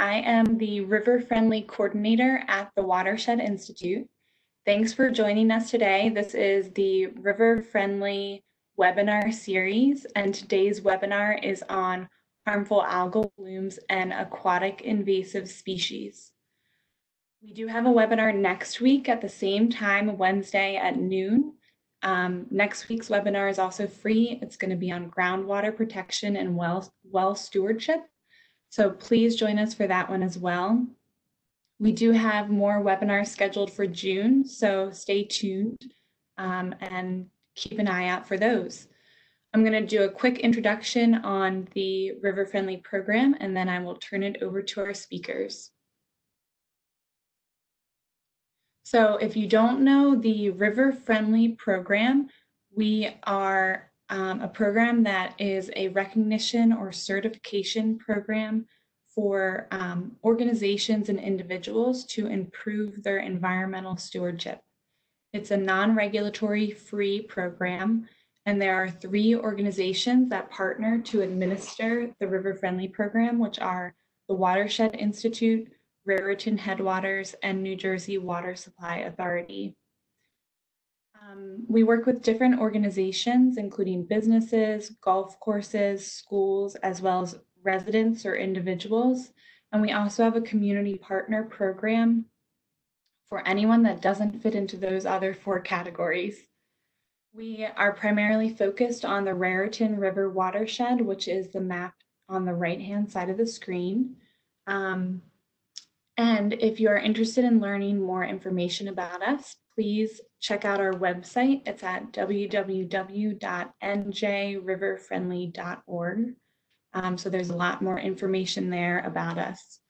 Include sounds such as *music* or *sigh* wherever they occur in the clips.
I am the River Friendly Coordinator at the Watershed Institute. Thanks for joining us today. This is the River Friendly webinar series, and today's webinar is on harmful algal blooms and aquatic invasive species. We do have a webinar next week at the same time, Wednesday at noon. Um, next week's webinar is also free. It's going to be on groundwater protection and well, well stewardship. So please join us for that one as well. We do have more webinars scheduled for June, so stay tuned um, and keep an eye out for those. I'm going to do a quick introduction on the River Friendly program, and then I will turn it over to our speakers. So if you don't know the River Friendly program, we are um, a program that is a recognition or certification program for um, organizations and individuals to improve their environmental stewardship. It's a non-regulatory free program, and there are three organizations that partner to administer the River Friendly program, which are the Watershed Institute, Raritan Headwaters, and New Jersey Water Supply Authority. Um, we work with different organizations, including businesses, golf courses, schools, as well as residents or individuals. And we also have a community partner program for anyone that doesn't fit into those other four categories. We are primarily focused on the Raritan River watershed, which is the map on the right-hand side of the screen. Um, and if you are interested in learning more information about us, please check out our website. It's at www.njriverfriendly.org. Um, so there's a lot more information there about us.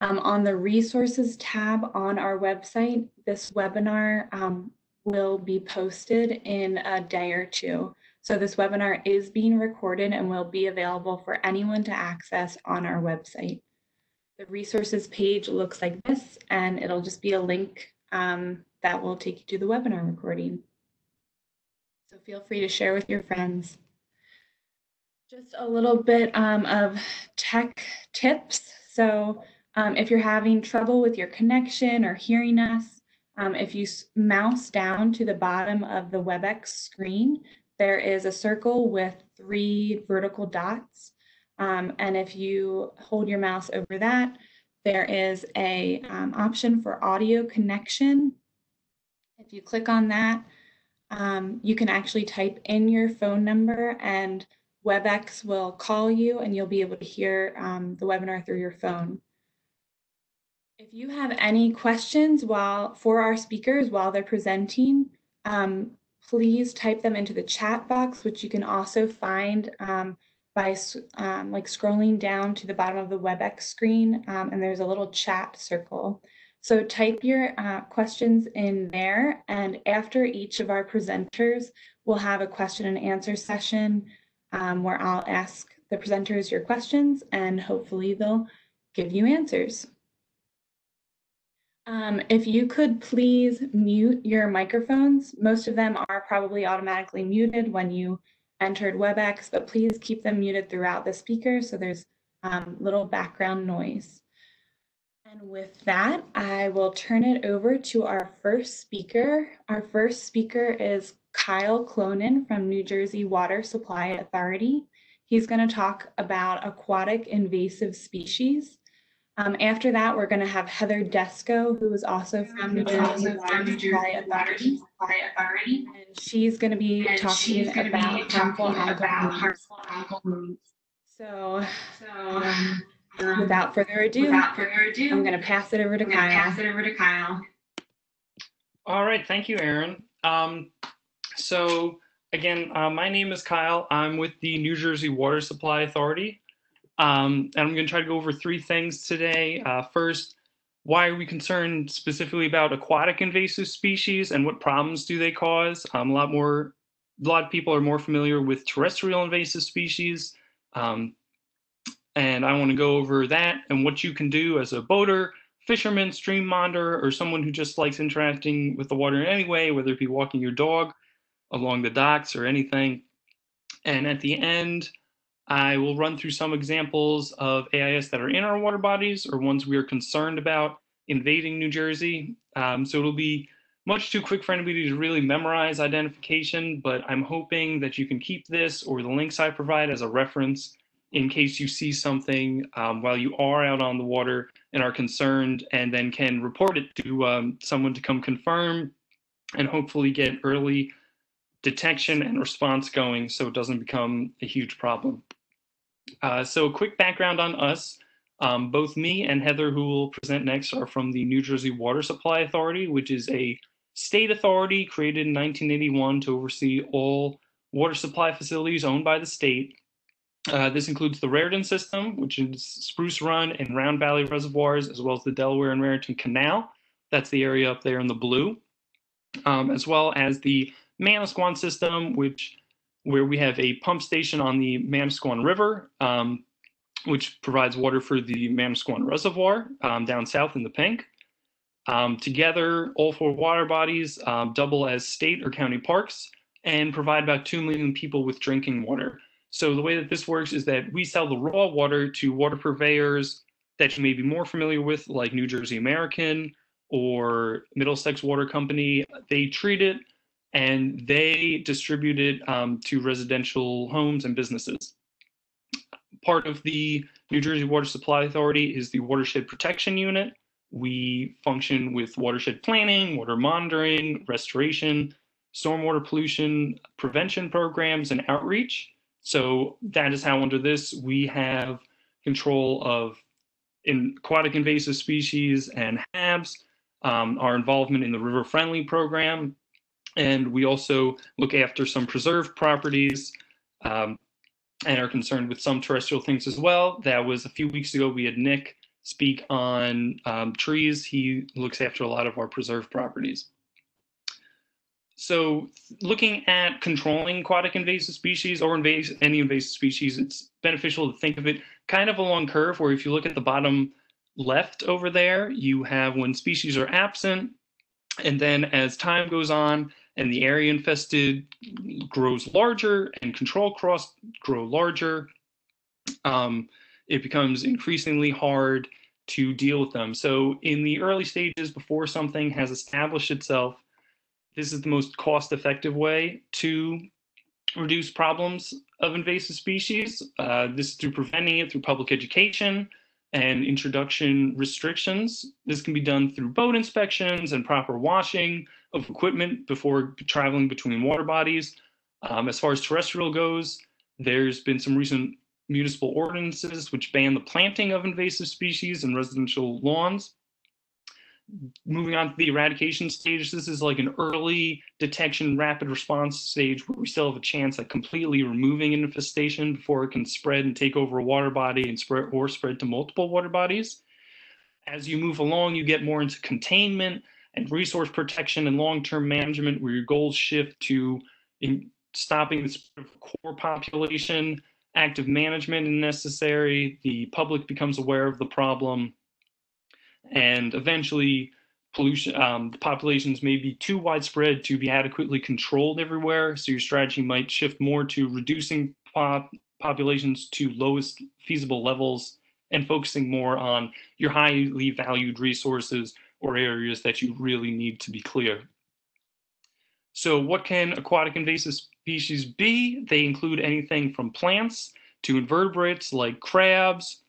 Um, on the resources tab on our website, this webinar um, will be posted in a day or two. So this webinar is being recorded and will be available for anyone to access on our website. The resources page looks like this, and it'll just be a link um, that will take you to the webinar recording. So feel free to share with your friends. Just a little bit um, of tech tips. So um, if you're having trouble with your connection or hearing us, um, if you mouse down to the bottom of the WebEx screen, there is a circle with three vertical dots. Um, and if you hold your mouse over that, there is a um, option for audio connection. If you click on that, um, you can actually type in your phone number and WebEx will call you and you'll be able to hear um, the webinar through your phone. If you have any questions while for our speakers while they're presenting, um, please type them into the chat box, which you can also find um, by um, like scrolling down to the bottom of the WebEx screen um, and there's a little chat circle. So type your uh, questions in there and after each of our presenters, we'll have a question and answer session um, where I'll ask the presenters your questions and hopefully they'll give you answers. Um, if you could please mute your microphones, most of them are probably automatically muted when you entered WebEx, but please keep them muted throughout the speaker so there's um, little background noise. And with that, I will turn it over to our first speaker. Our first speaker is Kyle Clonan from New Jersey Water Supply Authority. He's going to talk about aquatic invasive species. Um, after that, we're going to have Heather Desko, who is also from New Jersey Water Supply Authority. And she's going to be and talking about be harmful algal blooms. So, so um, um, without further ado, without further ado, I'm going to pass it over to Kyle. Pass it over to Kyle. All right, thank you, Aaron. Um, so again, uh, my name is Kyle. I'm with the New Jersey Water Supply Authority. Um, and I'm going to try to go over three things today. Uh, first, why are we concerned specifically about aquatic invasive species and what problems do they cause? Um, a lot more, a lot of people are more familiar with terrestrial invasive species. Um, and I want to go over that and what you can do as a boater, fisherman, stream monitor, or someone who just likes interacting with the water in any way, whether it be walking your dog along the docks or anything. And at the end, I will run through some examples of AIS that are in our water bodies or ones we are concerned about invading New Jersey. Um, so it'll be much too quick for anybody to really memorize identification, but I'm hoping that you can keep this or the links I provide as a reference in case you see something um, while you are out on the water and are concerned, and then can report it to um, someone to come confirm and hopefully get early detection and response going so it doesn't become a huge problem. Uh, so a quick background on us. Um, both me and Heather, who will present next, are from the New Jersey Water Supply Authority, which is a state authority created in 1981 to oversee all water supply facilities owned by the state. Uh, this includes the Raritan system, which is Spruce Run and Round Valley reservoirs, as well as the Delaware and Raritan Canal. That's the area up there in the blue, um, as well as the Manasquan system, which where we have a pump station on the Manasquan River, um, which provides water for the Manasquan Reservoir um, down south in the pink. Um, together, all four water bodies um, double as state or county parks and provide about 2 million people with drinking water. So the way that this works is that we sell the raw water to water purveyors that you may be more familiar with, like New Jersey American or Middlesex Water Company. They treat it and they distribute it um, to residential homes and businesses. Part of the New Jersey Water Supply Authority is the Watershed Protection Unit, we function with watershed planning, water monitoring, restoration, stormwater pollution prevention programs, and outreach. So that is how under this we have control of in aquatic invasive species and HABs, um, our involvement in the River Friendly program, and we also look after some preserved properties um, and are concerned with some terrestrial things as well. That was a few weeks ago. We had Nick speak on um, trees. He looks after a lot of our preserved properties. So looking at controlling aquatic invasive species or invasive, any invasive species, it's beneficial to think of it kind of along curve where if you look at the bottom left over there, you have when species are absent, and then as time goes on and the area infested grows larger and control cross grow larger, um, it becomes increasingly hard to deal with them. So in the early stages, before something has established itself, this is the most cost-effective way to reduce problems of invasive species. Uh, this is through preventing it through public education and introduction restrictions. This can be done through boat inspections and proper washing of equipment before traveling between water bodies. Um, as far as terrestrial goes, there's been some recent municipal ordinances which ban the planting of invasive species in residential lawns. Moving on to the eradication stage, this is like an early detection rapid response stage where we still have a chance at completely removing infestation before it can spread and take over a water body and spread or spread to multiple water bodies. As you move along, you get more into containment and resource protection and long-term management where your goals shift to stopping the spread of core population. Active management is necessary, the public becomes aware of the problem, and eventually pollution um, the populations may be too widespread to be adequately controlled everywhere. So your strategy might shift more to reducing pop populations to lowest feasible levels and focusing more on your highly valued resources or areas that you really need to be clear. So what can aquatic invasive species be? They include anything from plants to invertebrates like crabs.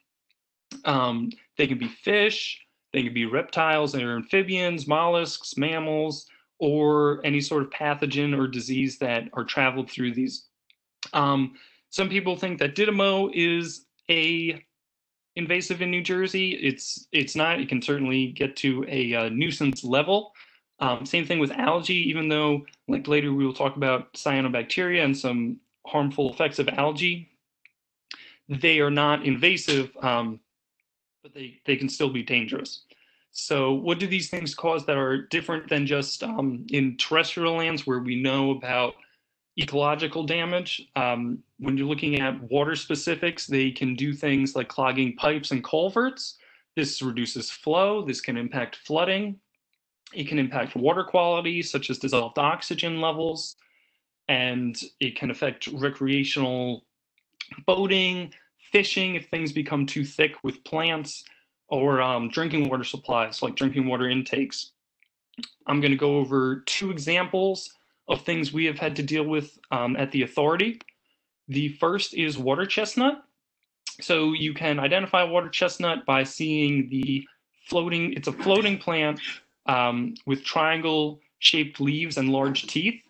Um, they can be fish, they can be reptiles or amphibians, mollusks, mammals, or any sort of pathogen or disease that are traveled through these. Um, some people think that Didymo is a invasive in New Jersey. It's it's not. It can certainly get to a, a uh, nuisance level. Um, same thing with algae, even though, like later, we will talk about cyanobacteria and some harmful effects of algae. They are not invasive, um, but they, they can still be dangerous. So what do these things cause that are different than just um, in terrestrial lands where we know about ecological damage? Um, when you're looking at water specifics, they can do things like clogging pipes and culverts. This reduces flow. This can impact flooding. It can impact water quality, such as dissolved oxygen levels, and it can affect recreational boating, fishing if things become too thick with plants, or um, drinking water supplies like drinking water intakes. I'm going to go over two examples of things we have had to deal with um, at the authority. The first is water chestnut. So you can identify water chestnut by seeing the floating, it's a floating plant um, with triangle shaped leaves and large teeth.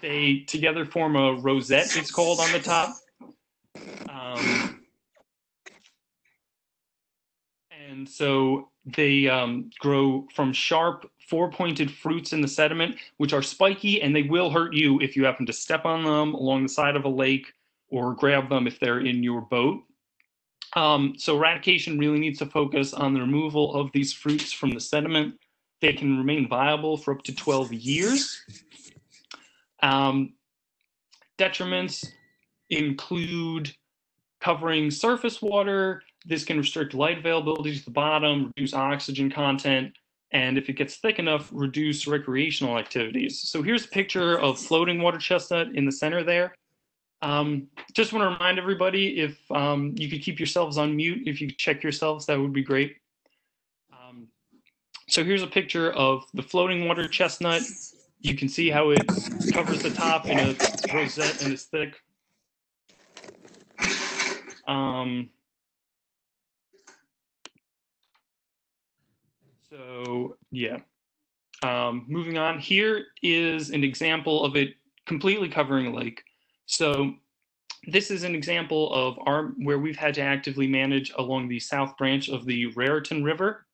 They together form a rosette, it's called on the top. Um, and so they um, grow from sharp, four pointed fruits in the sediment, which are spiky and they will hurt you if you happen to step on them along the side of a lake or grab them if they're in your boat. Um, so eradication really needs to focus on the removal of these fruits from the sediment. They can remain viable for up to 12 years. Um, detriments include covering surface water. This can restrict light availability to the bottom, reduce oxygen content, and if it gets thick enough, reduce recreational activities. So here's a picture of floating water chestnut in the center there. Um, just want to remind everybody if um, you could keep yourselves on mute, if you check yourselves, that would be great. Um, so here's a picture of the floating water chestnut. You can see how it covers the top in a rosette and is thick. Um, so yeah, um, moving on, here is an example of it completely covering a lake. So this is an example of our where we've had to actively manage along the south branch of the Raritan River.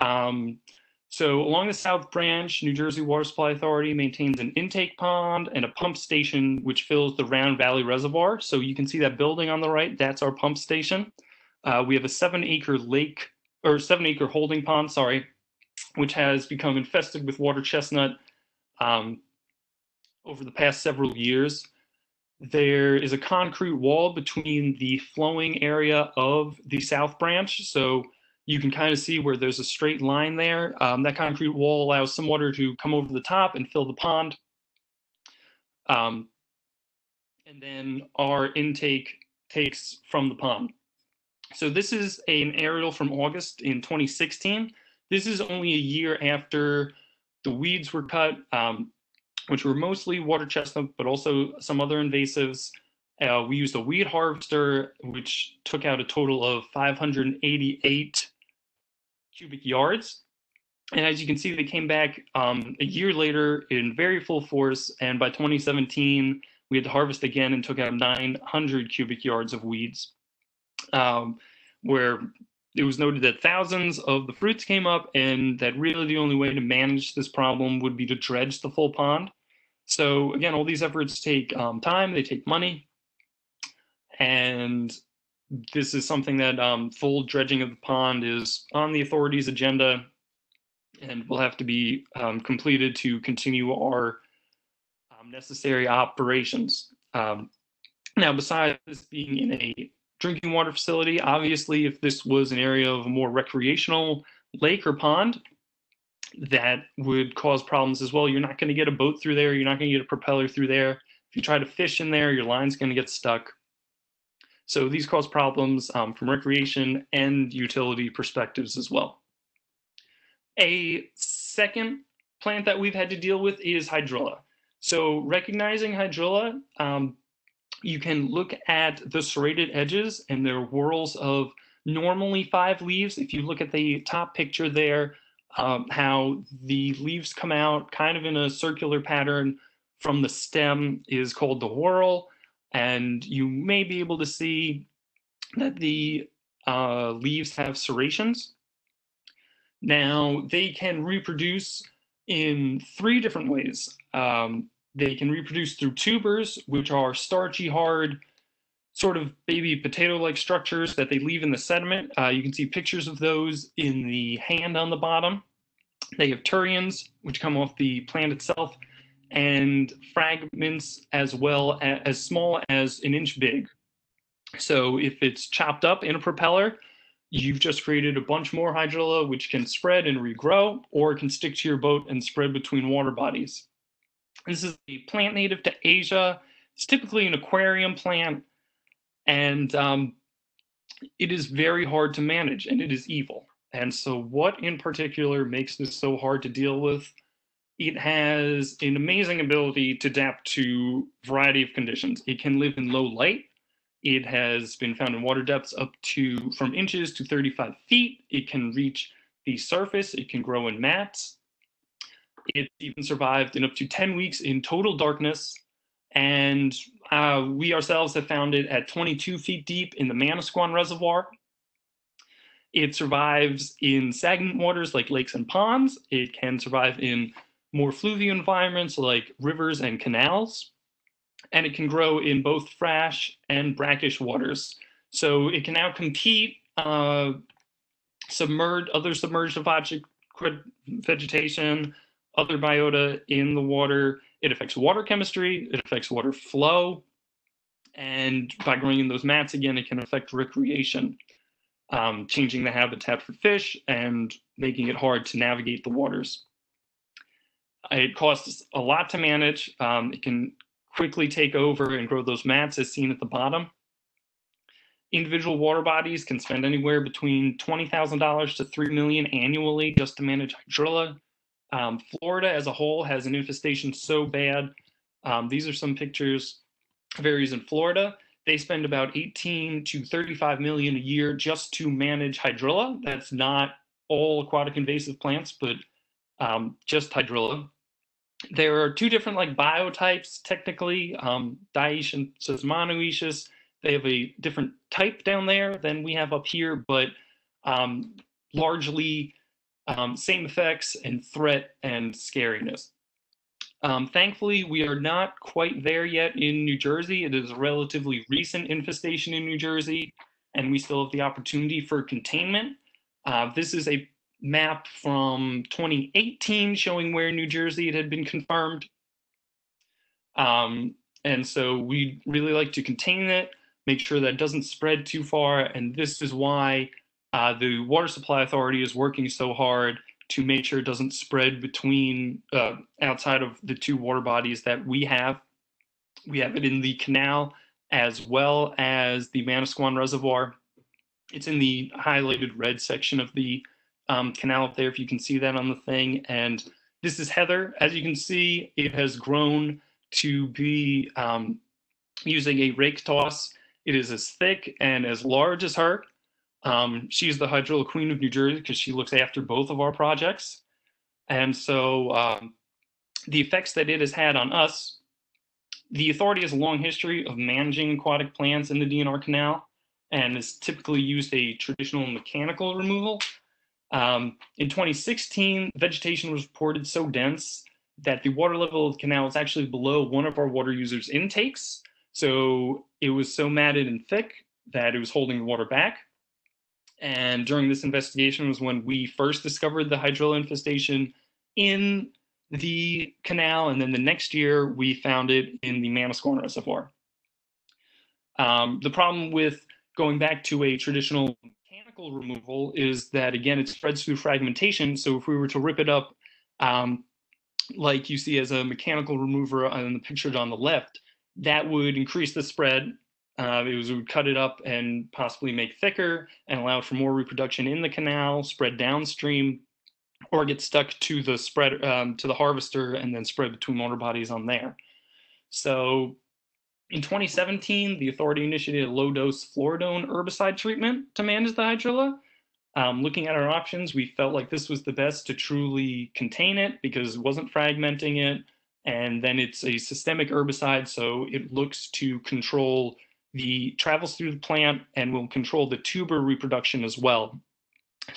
Um, so along the south branch, New Jersey Water Supply Authority maintains an intake pond and a pump station which fills the Round Valley Reservoir. So you can see that building on the right, that's our pump station. Uh, we have a seven acre lake or seven acre holding pond, sorry, which has become infested with water chestnut um, over the past several years. There is a concrete wall between the flowing area of the South Branch. So you can kind of see where there's a straight line there. Um, that concrete wall allows some water to come over the top and fill the pond. Um, and then our intake takes from the pond. So this is an aerial from August in 2016. This is only a year after the weeds were cut. Um, which were mostly water chestnut, but also some other invasives. Uh, we used a weed harvester, which took out a total of 588 cubic yards. And as you can see, they came back um, a year later in very full force. And by 2017, we had to harvest again and took out 900 cubic yards of weeds, um, where it was noted that thousands of the fruits came up and that really the only way to manage this problem would be to dredge the full pond. So again, all these efforts take um, time, they take money, and this is something that um, full dredging of the pond is on the authorities' agenda and will have to be um, completed to continue our um, necessary operations. Um, now, besides this being in a drinking water facility, obviously, if this was an area of a more recreational lake or pond, that would cause problems as well. You're not going to get a boat through there. You're not going to get a propeller through there. If you try to fish in there, your line's going to get stuck. So these cause problems um, from recreation and utility perspectives as well. A second plant that we've had to deal with is hydrilla. So recognizing hydrilla, um, you can look at the serrated edges and their whorls of normally five leaves. If you look at the top picture there, um, how the leaves come out kind of in a circular pattern from the stem is called the whorl. And you may be able to see that the uh, leaves have serrations. Now, they can reproduce in three different ways. Um, they can reproduce through tubers, which are starchy, hard, sort of baby potato-like structures that they leave in the sediment. Uh, you can see pictures of those in the hand on the bottom. They have turions, which come off the plant itself, and fragments as well as, as small as an inch big. So if it's chopped up in a propeller, you've just created a bunch more hydrilla, which can spread and regrow, or can stick to your boat and spread between water bodies. This is a plant native to Asia it's typically an aquarium plant, and um, it is very hard to manage and it is evil. And so, what in particular makes this so hard to deal with? It has an amazing ability to adapt to variety of conditions. It can live in low light. It has been found in water depths up to from inches to 35 feet. It can reach the surface. It can grow in mats. It even survived in up to 10 weeks in total darkness. And uh, we ourselves have found it at 22 feet deep in the Manasquan Reservoir. It survives in stagnant waters like lakes and ponds. It can survive in more fluvial environments like rivers and canals. And it can grow in both fresh and brackish waters. So it can now compete uh, submerged, other submerged vegetation, other biota in the water. It affects water chemistry, it affects water flow, and by growing in those mats again, it can affect recreation, um, changing the habitat for fish and making it hard to navigate the waters. It costs a lot to manage. Um, it can quickly take over and grow those mats as seen at the bottom. Individual water bodies can spend anywhere between $20,000 to 3 million annually just to manage hydrilla. Um, Florida as a whole has an infestation so bad. Um, these are some pictures of areas in Florida. They spend about 18 to 35 million a year just to manage hydrilla. That's not all aquatic invasive plants, but um, just hydrilla. There are two different like biotypes technically, um, Dioecious monoecious they have a different type down there than we have up here, but um, largely um, same effects and threat and scariness. Um, thankfully, we are not quite there yet in New Jersey. It is a relatively recent infestation in New Jersey, and we still have the opportunity for containment. Uh, this is a map from 2018 showing where New Jersey it had been confirmed. Um, and so we'd really like to contain it make sure that it doesn't spread too far. And this is why uh, the Water Supply Authority is working so hard to make sure it doesn't spread between uh, outside of the two water bodies that we have. We have it in the canal as well as the Manasquan Reservoir. It's in the highlighted red section of the um, canal up there, if you can see that on the thing. And this is Heather. As you can see, it has grown to be um, using a rake toss it is as thick and as large as her. Um, she's the hydrilla queen of New Jersey because she looks after both of our projects. And so um, the effects that it has had on us, the authority has a long history of managing aquatic plants in the D&R canal and has typically used a traditional mechanical removal. Um, in 2016, vegetation was reported so dense that the water level of the canal is actually below one of our water users' intakes. So it was so matted and thick that it was holding the water back. And during this investigation was when we first discovered the hydrilla infestation in the canal. And then the next year, we found it in the Manasquan Reservoir. Um, the problem with going back to a traditional mechanical removal is that, again, it spreads through fragmentation. So if we were to rip it up, um, like you see as a mechanical remover on the picture on the left, that would increase the spread. Uh, it, was, it would cut it up and possibly make thicker and allow for more reproduction in the canal, spread downstream, or get stuck to the spread um, to the harvester and then spread between water bodies on there. So in 2017, the authority initiated a low dose fluridone herbicide treatment to manage the hydrilla. Um, looking at our options, we felt like this was the best to truly contain it because it wasn't fragmenting it, and then it's a systemic herbicide, so it looks to control the travels through the plant and will control the tuber reproduction as well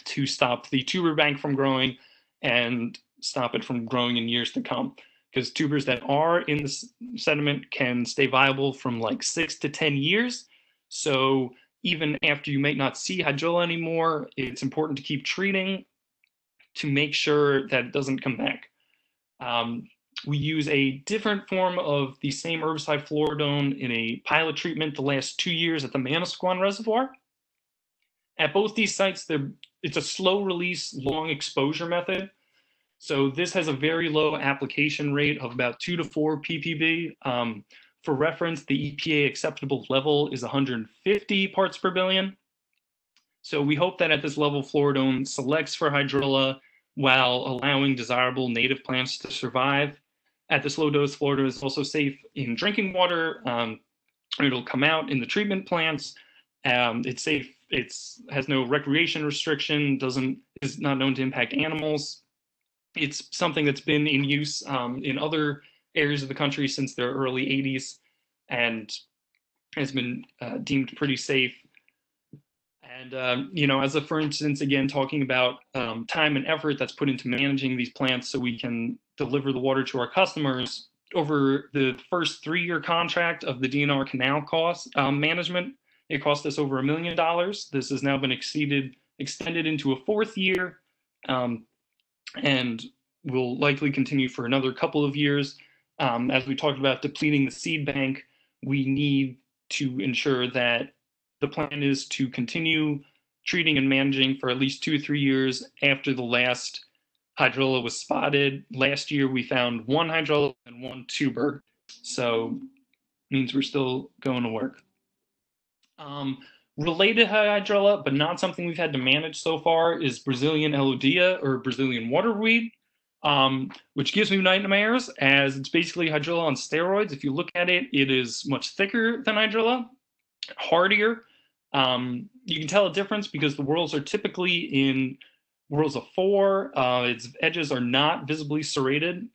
to stop the tuber bank from growing and stop it from growing in years to come. Because tubers that are in the sediment can stay viable from like six to 10 years. So even after you might not see hydrilla anymore, it's important to keep treating to make sure that it doesn't come back. Um, we use a different form of the same herbicide fluridone in a pilot treatment the last two years at the Manasquan Reservoir. At both these sites, it's a slow release, long exposure method. So this has a very low application rate of about two to four ppb. Um, For reference, the EPA acceptable level is 150 parts per billion. So we hope that at this level, fluridone selects for hydrilla while allowing desirable native plants to survive. At this low dose, fluridone is also safe in drinking water. Um, it'll come out in the treatment plants. Um, it's safe. It's has no recreation restriction. Doesn't is not known to impact animals. It's something that's been in use um, in other areas of the country since the early 80s, and has been uh, deemed pretty safe. And um, you know, as a for instance, again talking about um, time and effort that's put into managing these plants, so we can deliver the water to our customers over the first three-year contract of the D&R canal cost um, management. It cost us over a million dollars. This has now been exceeded, extended into a fourth year, um, and will likely continue for another couple of years. Um, as we talked about depleting the seed bank, we need to ensure that the plan is to continue treating and managing for at least two or three years after the last hydrilla was spotted. Last year we found one hydrilla and one tuber, so means we're still going to work. Um, related hydrilla, but not something we've had to manage so far, is Brazilian elodea or Brazilian waterweed, um, which gives me nightmares as it's basically hydrilla on steroids. If you look at it, it is much thicker than hydrilla, hardier. Um, you can tell a difference because the whorls are typically in whorls of four. Uh, its edges are not visibly serrated.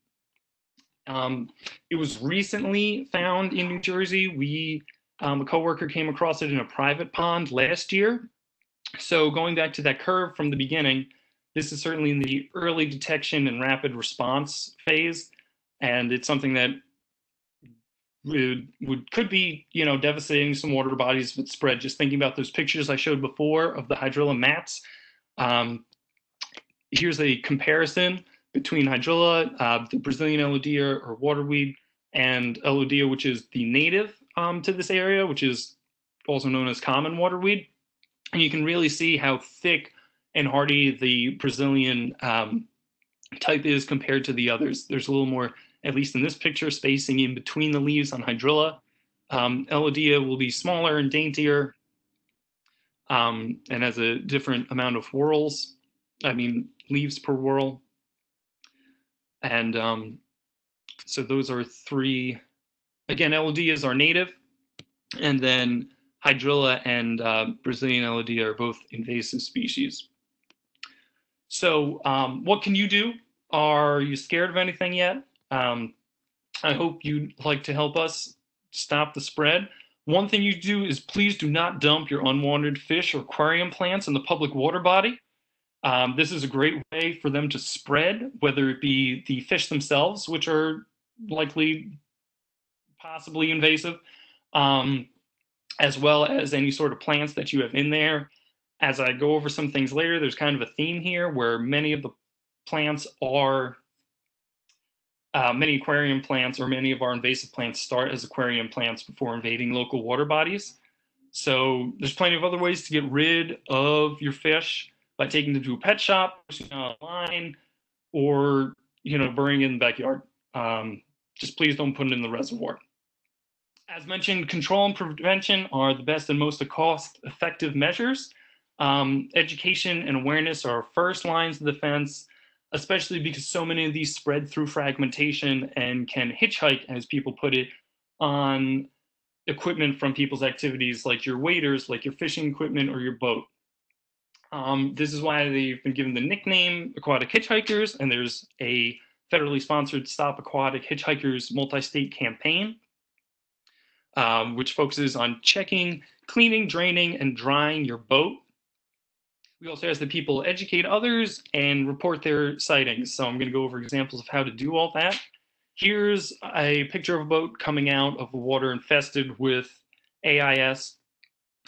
Um, it was recently found in New Jersey. We, um, a coworker came across it in a private pond last year. So going back to that curve from the beginning, this is certainly in the early detection and rapid response phase. And it's something that would, could be you know devastating some water bodies if it spread. Just thinking about those pictures I showed before of the hydrilla mats. Um, here's a comparison between hydrilla, uh, the Brazilian elodea or waterweed, and elodea, which is the native um, to this area, which is also known as common waterweed. And you can really see how thick and hardy the Brazilian um, type is compared to the others. There's a little more at least in this picture, spacing in between the leaves on hydrilla. Um, Elodea will be smaller and daintier um, and has a different amount of whorls, I mean, leaves per whorl. And um, so those are three. Again, Elodeas are native, and then Hydrilla and uh, Brazilian Elodea are both invasive species. So um, what can you do? Are you scared of anything yet? Um, I hope you'd like to help us stop the spread. One thing you do is please do not dump your unwanted fish or aquarium plants in the public water body. Um, this is a great way for them to spread, whether it be the fish themselves, which are likely possibly invasive, um, as well as any sort of plants that you have in there. As I go over some things later, there's kind of a theme here where many of the plants are uh, many aquarium plants or many of our invasive plants start as aquarium plants before invading local water bodies. So there's plenty of other ways to get rid of your fish by taking them to a pet shop, online, or you know, burying in the backyard. Um, just please don't put it in the reservoir. As mentioned, control and prevention are the best and most cost-effective measures. Um, education and awareness are first lines of defense especially because so many of these spread through fragmentation and can hitchhike, as people put it, on equipment from people's activities like your waders, like your fishing equipment or your boat. Um, this is why they've been given the nickname aquatic hitchhikers, and there's a federally sponsored Stop Aquatic Hitchhikers multi-state campaign, um, which focuses on checking, cleaning, draining, and drying your boat we also ask that people educate others and report their sightings. So I'm going to go over examples of how to do all that. Here's a picture of a boat coming out of the water infested with AIS.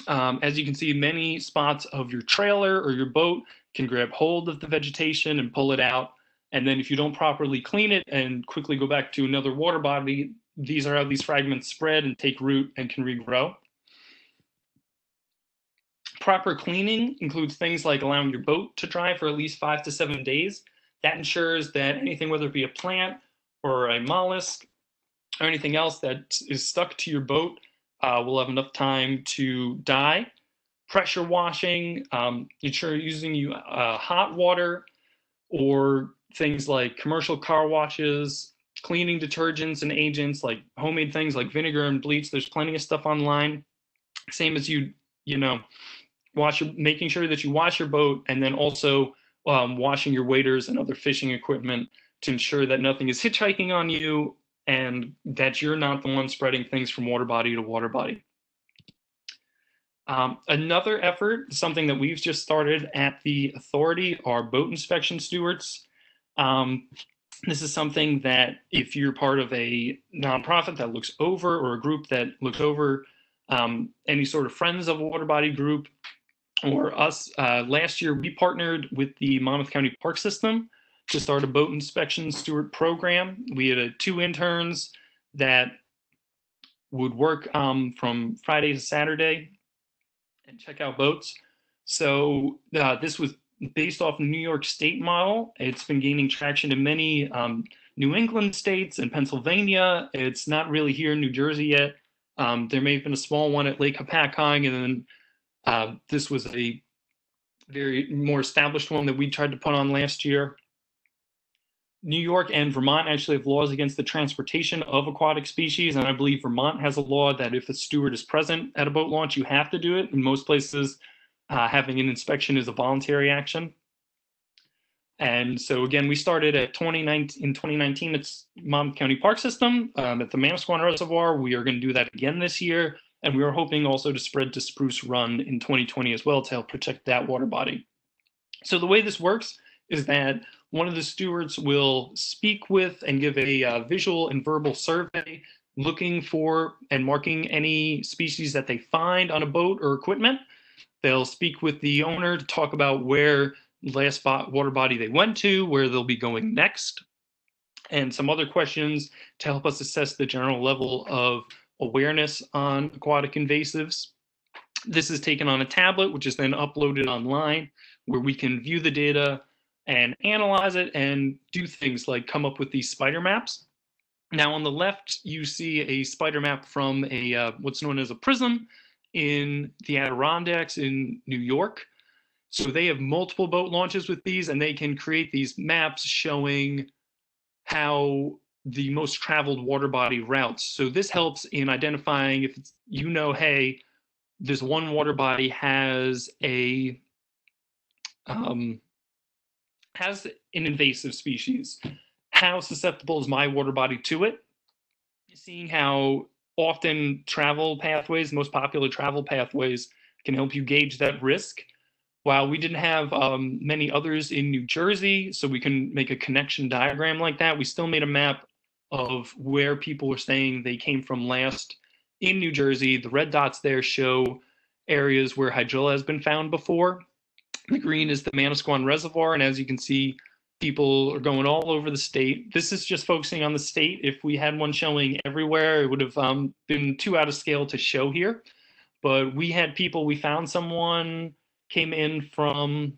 Um, as you can see, many spots of your trailer or your boat can grab hold of the vegetation and pull it out. And then if you don't properly clean it and quickly go back to another water body, these are how these fragments spread and take root and can regrow. Proper cleaning includes things like allowing your boat to dry for at least five to seven days. That ensures that anything, whether it be a plant or a mollusk or anything else that is stuck to your boat uh, will have enough time to die. Pressure washing, um, ensure using you uh, hot water or things like commercial car washes, cleaning detergents and agents like homemade things like vinegar and bleach. There's plenty of stuff online. Same as you, you know, wash your, making sure that you wash your boat and then also um, washing your waders and other fishing equipment to ensure that nothing is hitchhiking on you and that you're not the one spreading things from water body to water body. Um, another effort, something that we've just started at the authority, are boat inspection stewards. Um, this is something that if you're part of a nonprofit that looks over or a group that looks over um, any sort of friends of a water body group or us, uh, last year we partnered with the Monmouth County Park System to start a boat inspection steward program. We had uh, two interns that would work um, from Friday to Saturday and check out boats. So uh, this was based off the New York State model. It's been gaining traction in many um, New England states and Pennsylvania. It's not really here in New Jersey yet. Um, there may have been a small one at Lake Hopatcong, and then uh, this was a very more established one that we tried to put on last year. New York and Vermont actually have laws against the transportation of aquatic species, and I believe Vermont has a law that if a steward is present at a boat launch, you have to do it. In most places, uh, having an inspection is a voluntary action. And so again, we started at 2019 in 2019. It's Monmouth County Park System um, at the Manasquan Reservoir. We are going to do that again this year, and we are hoping also to spread to Spruce Run in 2020 as well to help protect that water body. So the way this works is that one of the stewards will speak with and give a uh, visual and verbal survey looking for and marking any species that they find on a boat or equipment. They'll speak with the owner to talk about where last water body they went to, where they'll be going next, and some other questions to help us assess the general level of awareness on aquatic invasives. This is taken on a tablet, which is then uploaded online, where we can view the data and analyze it and do things like come up with these spider maps. Now on the left, you see a spider map from a uh, what's known as a prism in the Adirondacks in New York. So they have multiple boat launches with these and they can create these maps showing how the most traveled water body routes. So this helps in identifying if you know, hey, this one water body has a um, has an invasive species. How susceptible is my water body to it? Seeing how often travel pathways, most popular travel pathways, can help you gauge that risk. While we didn't have um, many others in New Jersey, so we can make a connection diagram like that, we still made a map of where people were saying they came from last in New Jersey. The red dots there show areas where hydrilla has been found before. The green is the Manasquan Reservoir, and as you can see, people are going all over the state. This is just focusing on the state. If we had one showing everywhere, it would have um, been too out of scale to show here. But we had people, we found someone came in from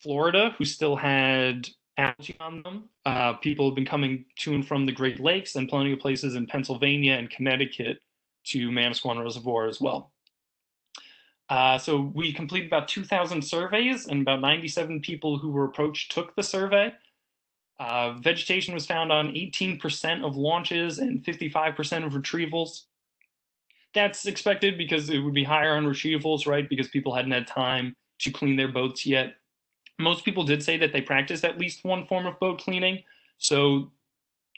Florida who still had on them. Uh, people have been coming to and from the Great Lakes and plenty of places in Pennsylvania and Connecticut to Manasquan Reservoir as well. Uh, so we completed about 2,000 surveys, and about 97 people who were approached took the survey. Uh, vegetation was found on 18% of launches and 55% of retrievals. That's expected because it would be higher on retrievals, right? Because people hadn't had time to clean their boats yet. Most people did say that they practiced at least one form of boat cleaning. So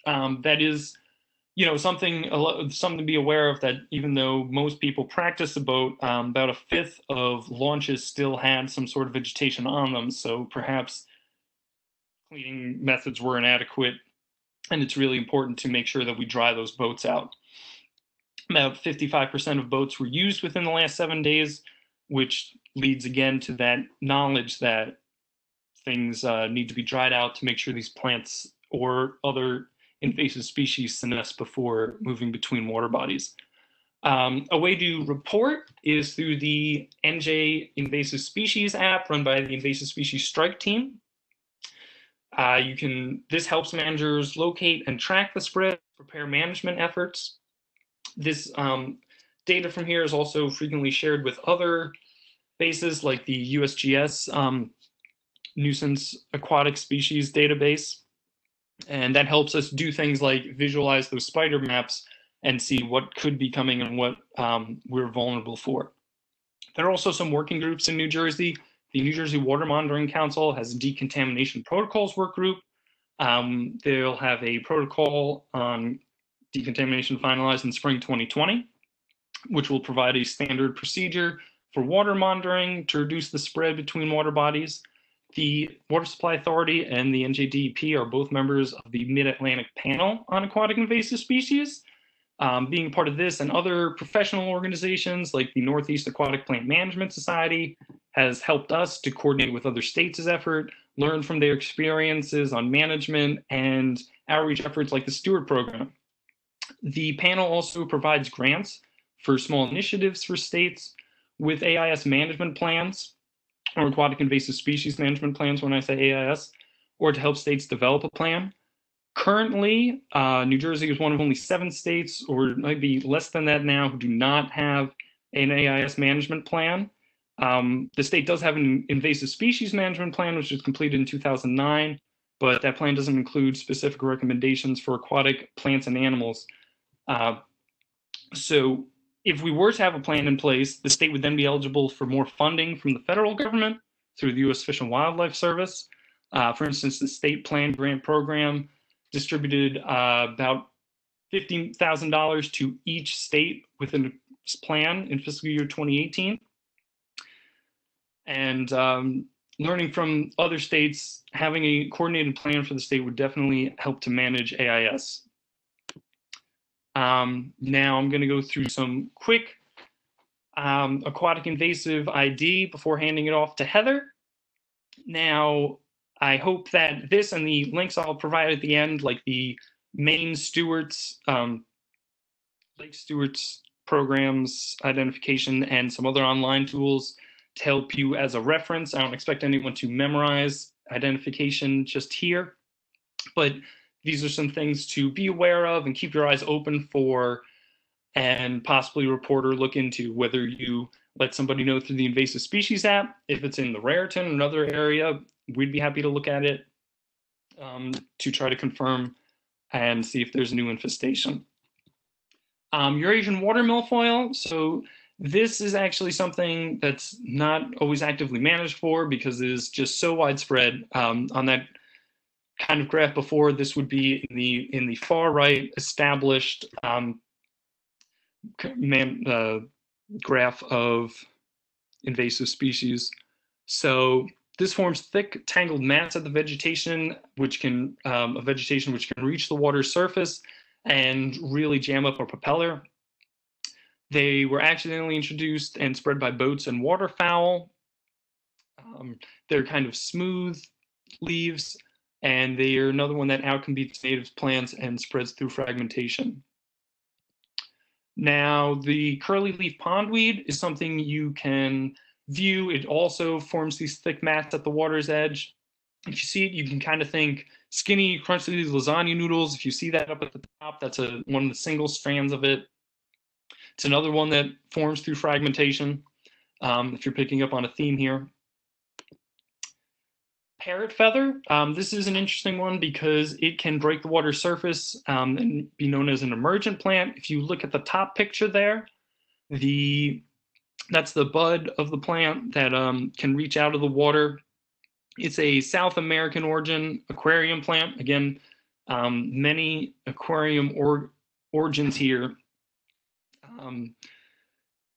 um, that is you know something something to be aware of that even though most people practice the boat um, about a fifth of launches still had some sort of vegetation on them so perhaps cleaning methods were inadequate and it's really important to make sure that we dry those boats out about 55% of boats were used within the last seven days which leads again to that knowledge that things uh, need to be dried out to make sure these plants or other invasive species senesce before moving between water bodies. Um, a way to report is through the NJ Invasive Species app run by the Invasive Species Strike Team. Uh, you can this helps managers locate and track the spread, prepare management efforts. This um, data from here is also frequently shared with other bases like the USGS um, nuisance aquatic species database. And that helps us do things like visualize those spider maps and see what could be coming and what um, we're vulnerable for. There are also some working groups in New Jersey. The New Jersey Water Monitoring Council has a decontamination protocols work group. Um, they'll have a protocol on decontamination finalized in spring 2020, which will provide a standard procedure for water monitoring to reduce the spread between water bodies. The Water Supply Authority and the NJDEP are both members of the Mid-Atlantic Panel on Aquatic Invasive Species. Um, being part of this and other professional organizations like the Northeast Aquatic Plant Management Society has helped us to coordinate with other states' effort, learn from their experiences on management and outreach efforts like the Steward Program. The panel also provides grants for small initiatives for states with AIS management plans or aquatic invasive species management plans when I say AIS, or to help states develop a plan. Currently, uh, New Jersey is one of only seven states, or maybe less than that now, who do not have an AIS management plan. Um, the state does have an invasive species management plan, which was completed in 2009, but that plan doesn't include specific recommendations for aquatic plants and animals. Uh, so if we were to have a plan in place, the state would then be eligible for more funding from the federal government through the U.S. Fish and Wildlife Service. Uh, for instance, the state plan grant program distributed uh, about $15,000 to each state within its plan in fiscal year 2018. And um, learning from other states, having a coordinated plan for the state would definitely help to manage AIS. Um, now I'm going to go through some quick um, aquatic invasive ID before handing it off to Heather. Now, I hope that this and the links I'll provide at the end, like the Maine Stewards, um, Lake Stewards programs identification and some other online tools to help you as a reference. I don't expect anyone to memorize identification just here, but these are some things to be aware of and keep your eyes open for and possibly report or look into whether you let somebody know through the invasive species app. If it's in the Raritan or another area we'd be happy to look at it um, to try to confirm and see if there's a new infestation. Um, eurasian water milfoil so this is actually something that's not always actively managed for because it is just so widespread um, on that kind of graph before, this would be in the in the far right established um, man, uh, graph of invasive species. So this forms thick tangled mats of the vegetation, which can um, a vegetation which can reach the water's surface and really jam up a propeller. They were accidentally introduced and spread by boats and waterfowl. Um, they're kind of smooth leaves and they are another one that outcompetes native plants and spreads through fragmentation. Now, the curly leaf pondweed is something you can view. It also forms these thick mats at the water's edge. If you see it, you can kind of think skinny, crunchy lasagna noodles. If you see that up at the top, that's a one of the single strands of it. It's another one that forms through fragmentation. Um, if you're picking up on a theme here parrot feather. Um, this is an interesting one because it can break the water surface um, and be known as an emergent plant. If you look at the top picture there, the that's the bud of the plant that um, can reach out of the water. It's a South American origin aquarium plant. Again, um, many aquarium or origins here. Um,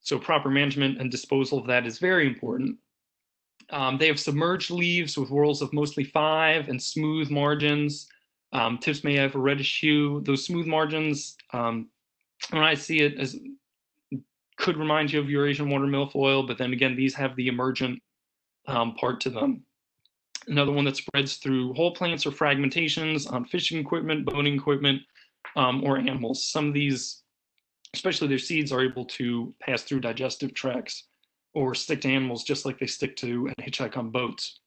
so proper management and disposal of that is very important. Um, they have submerged leaves with whorls of mostly five and smooth margins. Um, tips may have a reddish hue. Those smooth margins, um, when I see it, as could remind you of Eurasian water milfoil, but then again, these have the emergent um, part to them. Another one that spreads through whole plants or fragmentations on fishing equipment, boating equipment, um, or animals. Some of these, especially their seeds, are able to pass through digestive tracts or stick to animals just like they stick to and hitchhike on boats.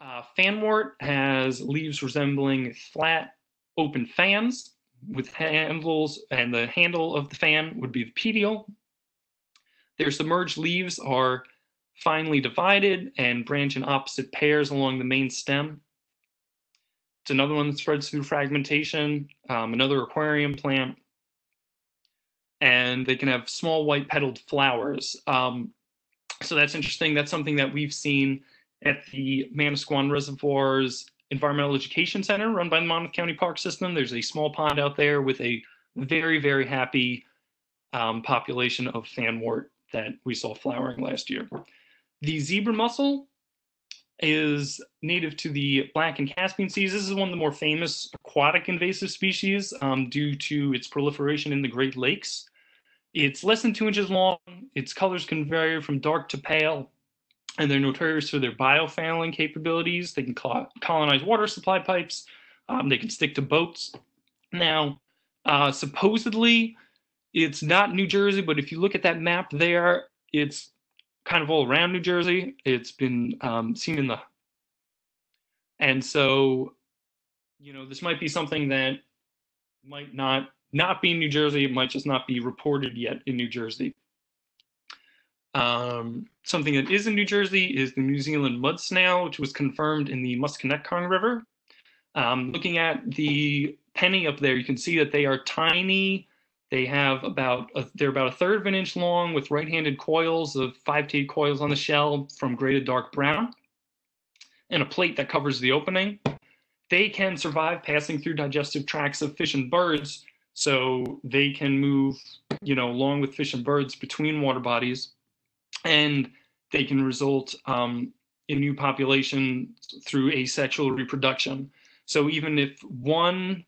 Uh, fanwort has leaves resembling flat open fans with handles, and the handle of the fan would be the petiole. Their submerged leaves are finely divided and branch in opposite pairs along the main stem. It's another one that spreads through fragmentation, um, another aquarium plant. And they can have small white petaled flowers. Um, so that's interesting. That's something that we've seen at the Manasquan Reservoirs Environmental Education Center run by the Monmouth County Park System. There's a small pond out there with a very, very happy um, population of fanwort that we saw flowering last year. The zebra mussel is native to the Black and Caspian seas. This is one of the more famous aquatic invasive species um, due to its proliferation in the Great Lakes. It's less than two inches long. Its colors can vary from dark to pale, and they're notorious for their biofouling capabilities. They can colonize water supply pipes. Um, they can stick to boats. Now, uh, supposedly, it's not New Jersey, but if you look at that map there, it's kind of all around New Jersey. It's been um, seen in the, and so, you know, this might be something that might not not be in New Jersey. It might just not be reported yet in New Jersey. Um, something that is in New Jersey is the New Zealand mud snail, which was confirmed in the Musconetcong River. Um, looking at the penny up there, you can see that they are tiny. They have about a, they're about a third of an inch long with right-handed coils of five to eight coils on the shell from gray to dark brown, and a plate that covers the opening. They can survive passing through digestive tracts of fish and birds, so they can move, you know, along with fish and birds between water bodies and they can result um, in new population through asexual reproduction. So even if one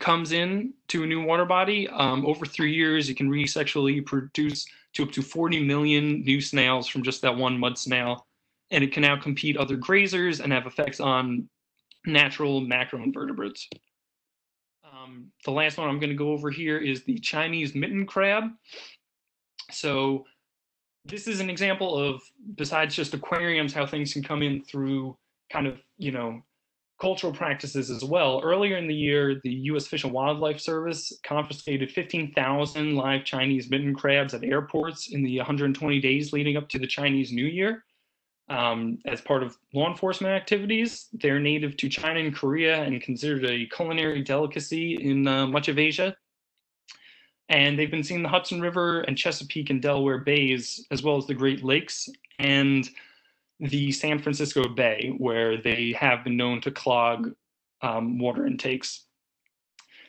comes in to a new water body, um, over three years, it can resexually produce to up to 40 million new snails from just that one mud snail. And it can now compete other grazers and have effects on natural macroinvertebrates. Um, the last one I'm going to go over here is the Chinese mitten crab. So this is an example of besides just aquariums how things can come in through kind of you know cultural practices as well earlier in the year the u.s fish and wildlife service confiscated 15000 live chinese mitten crabs at airports in the 120 days leading up to the chinese new year um, as part of law enforcement activities they're native to china and korea and considered a culinary delicacy in uh, much of asia and they've been seeing the Hudson River and Chesapeake and Delaware Bays, as well as the Great Lakes and the San Francisco Bay, where they have been known to clog um, water intakes.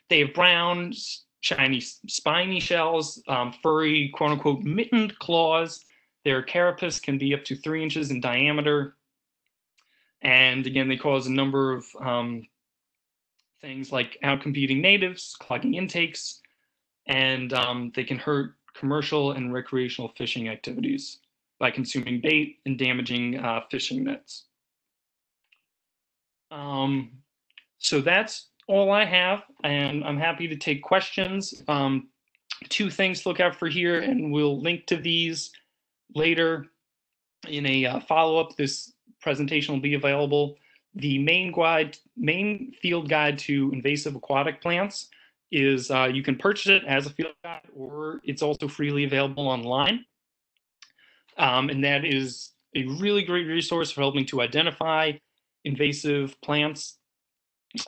They have brown, shiny, spiny shells, um, furry, quote unquote, mittened claws. Their carapace can be up to three inches in diameter. And again, they cause a number of um, things like outcompeting natives, clogging intakes, and um, they can hurt commercial and recreational fishing activities by consuming bait and damaging uh, fishing nets. Um, so that's all I have, and I'm happy to take questions. Um, two things to look out for here, and we'll link to these later in a uh, follow-up. This presentation will be available. The Maine guide, Maine field guide to invasive aquatic plants is uh, you can purchase it as a field guide or it's also freely available online. Um, and that is a really great resource for helping to identify invasive plants.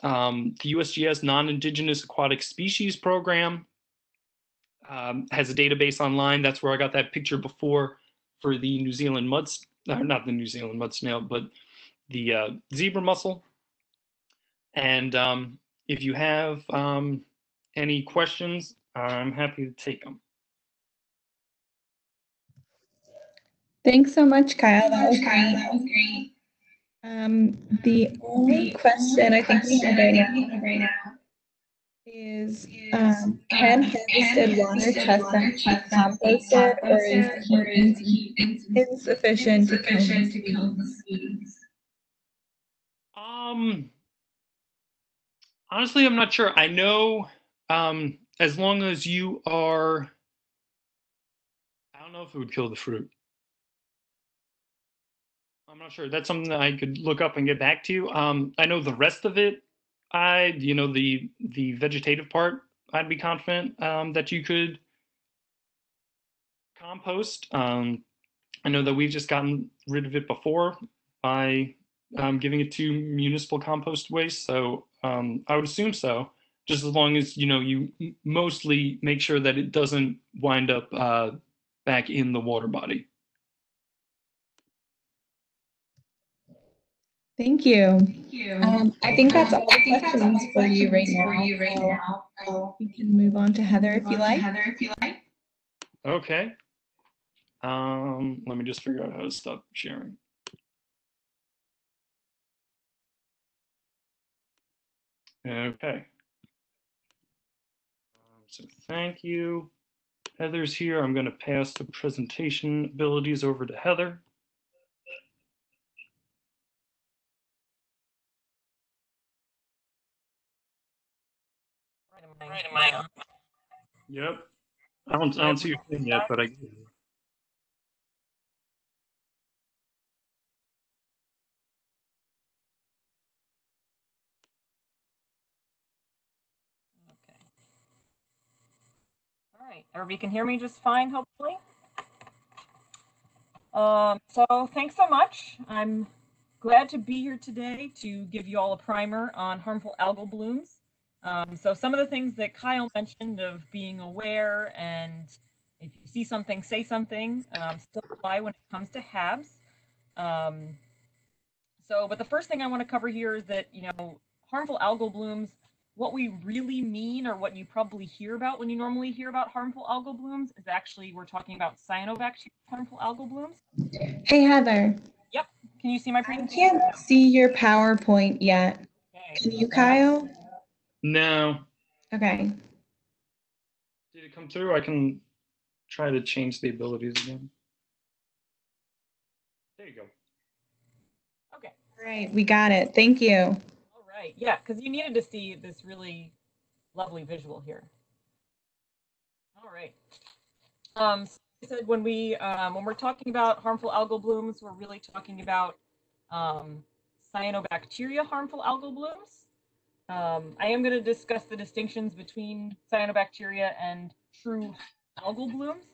Um, the USGS Non-Indigenous Aquatic Species Program um, has a database online. That's where I got that picture before for the New Zealand mud, uh, not the New Zealand mud snail, but the uh, zebra mussel. And um, if you have um, any questions, I'm happy to take them. Thanks so much, Kyle. That was great. That was great. Um, the only question I think we have right now is um, can harvested water chestnut be composted or is heat insufficient to kill the seeds? Um, honestly, I'm not sure. I know um, as long as you are, I don't know if it would kill the fruit. I'm not sure. That's something that I could look up and get back to you. Um, I know the rest of it. I, you know, the the vegetative part. I'd be confident um, that you could compost. Um, I know that we've just gotten rid of it before by um, giving it to municipal compost waste. So um, I would assume so. Just as long as you know you mostly make sure that it doesn't wind up uh, back in the water body. Thank you. Thank you. Um, I think that's all the think that's all questions for you right questions for now. you right So now. So We can move on to Heather if you like. Heather, if you like. Okay. Um, let me just figure out how to stop sharing. Okay. Um, So thank you. Heather's here. I'm going to pass the presentation abilities over to Heather. Right in my. Yep. I don't, I don't see your thing yet, but I. Okay. All right, everybody can hear me just fine, hopefully. Um, so thanks so much. I'm glad to be here today to give you all a primer on harmful algal blooms. Um, so some of the things that Kyle mentioned of being aware and if you see something, say something, um, still apply when it comes to HABs. Um, so, but the first thing I want to cover here is that, you know, harmful algal blooms what we really mean or what you probably hear about when you normally hear about harmful algal blooms is actually we're talking about cyanobacteria harmful algal blooms. Hey, Heather, Yep. Can you see my I can't see your PowerPoint yet. Okay. Can you, Kyle? No. Okay. Did it come through? I can try to change the abilities again. There you go. Okay. All right, we got it. Thank you. All right. Yeah, because you needed to see this really lovely visual here. All right. Um, so I said when we um, when we're talking about harmful algal blooms, we're really talking about um, cyanobacteria harmful algal blooms. Um, I am going to discuss the distinctions between cyanobacteria and true algal blooms.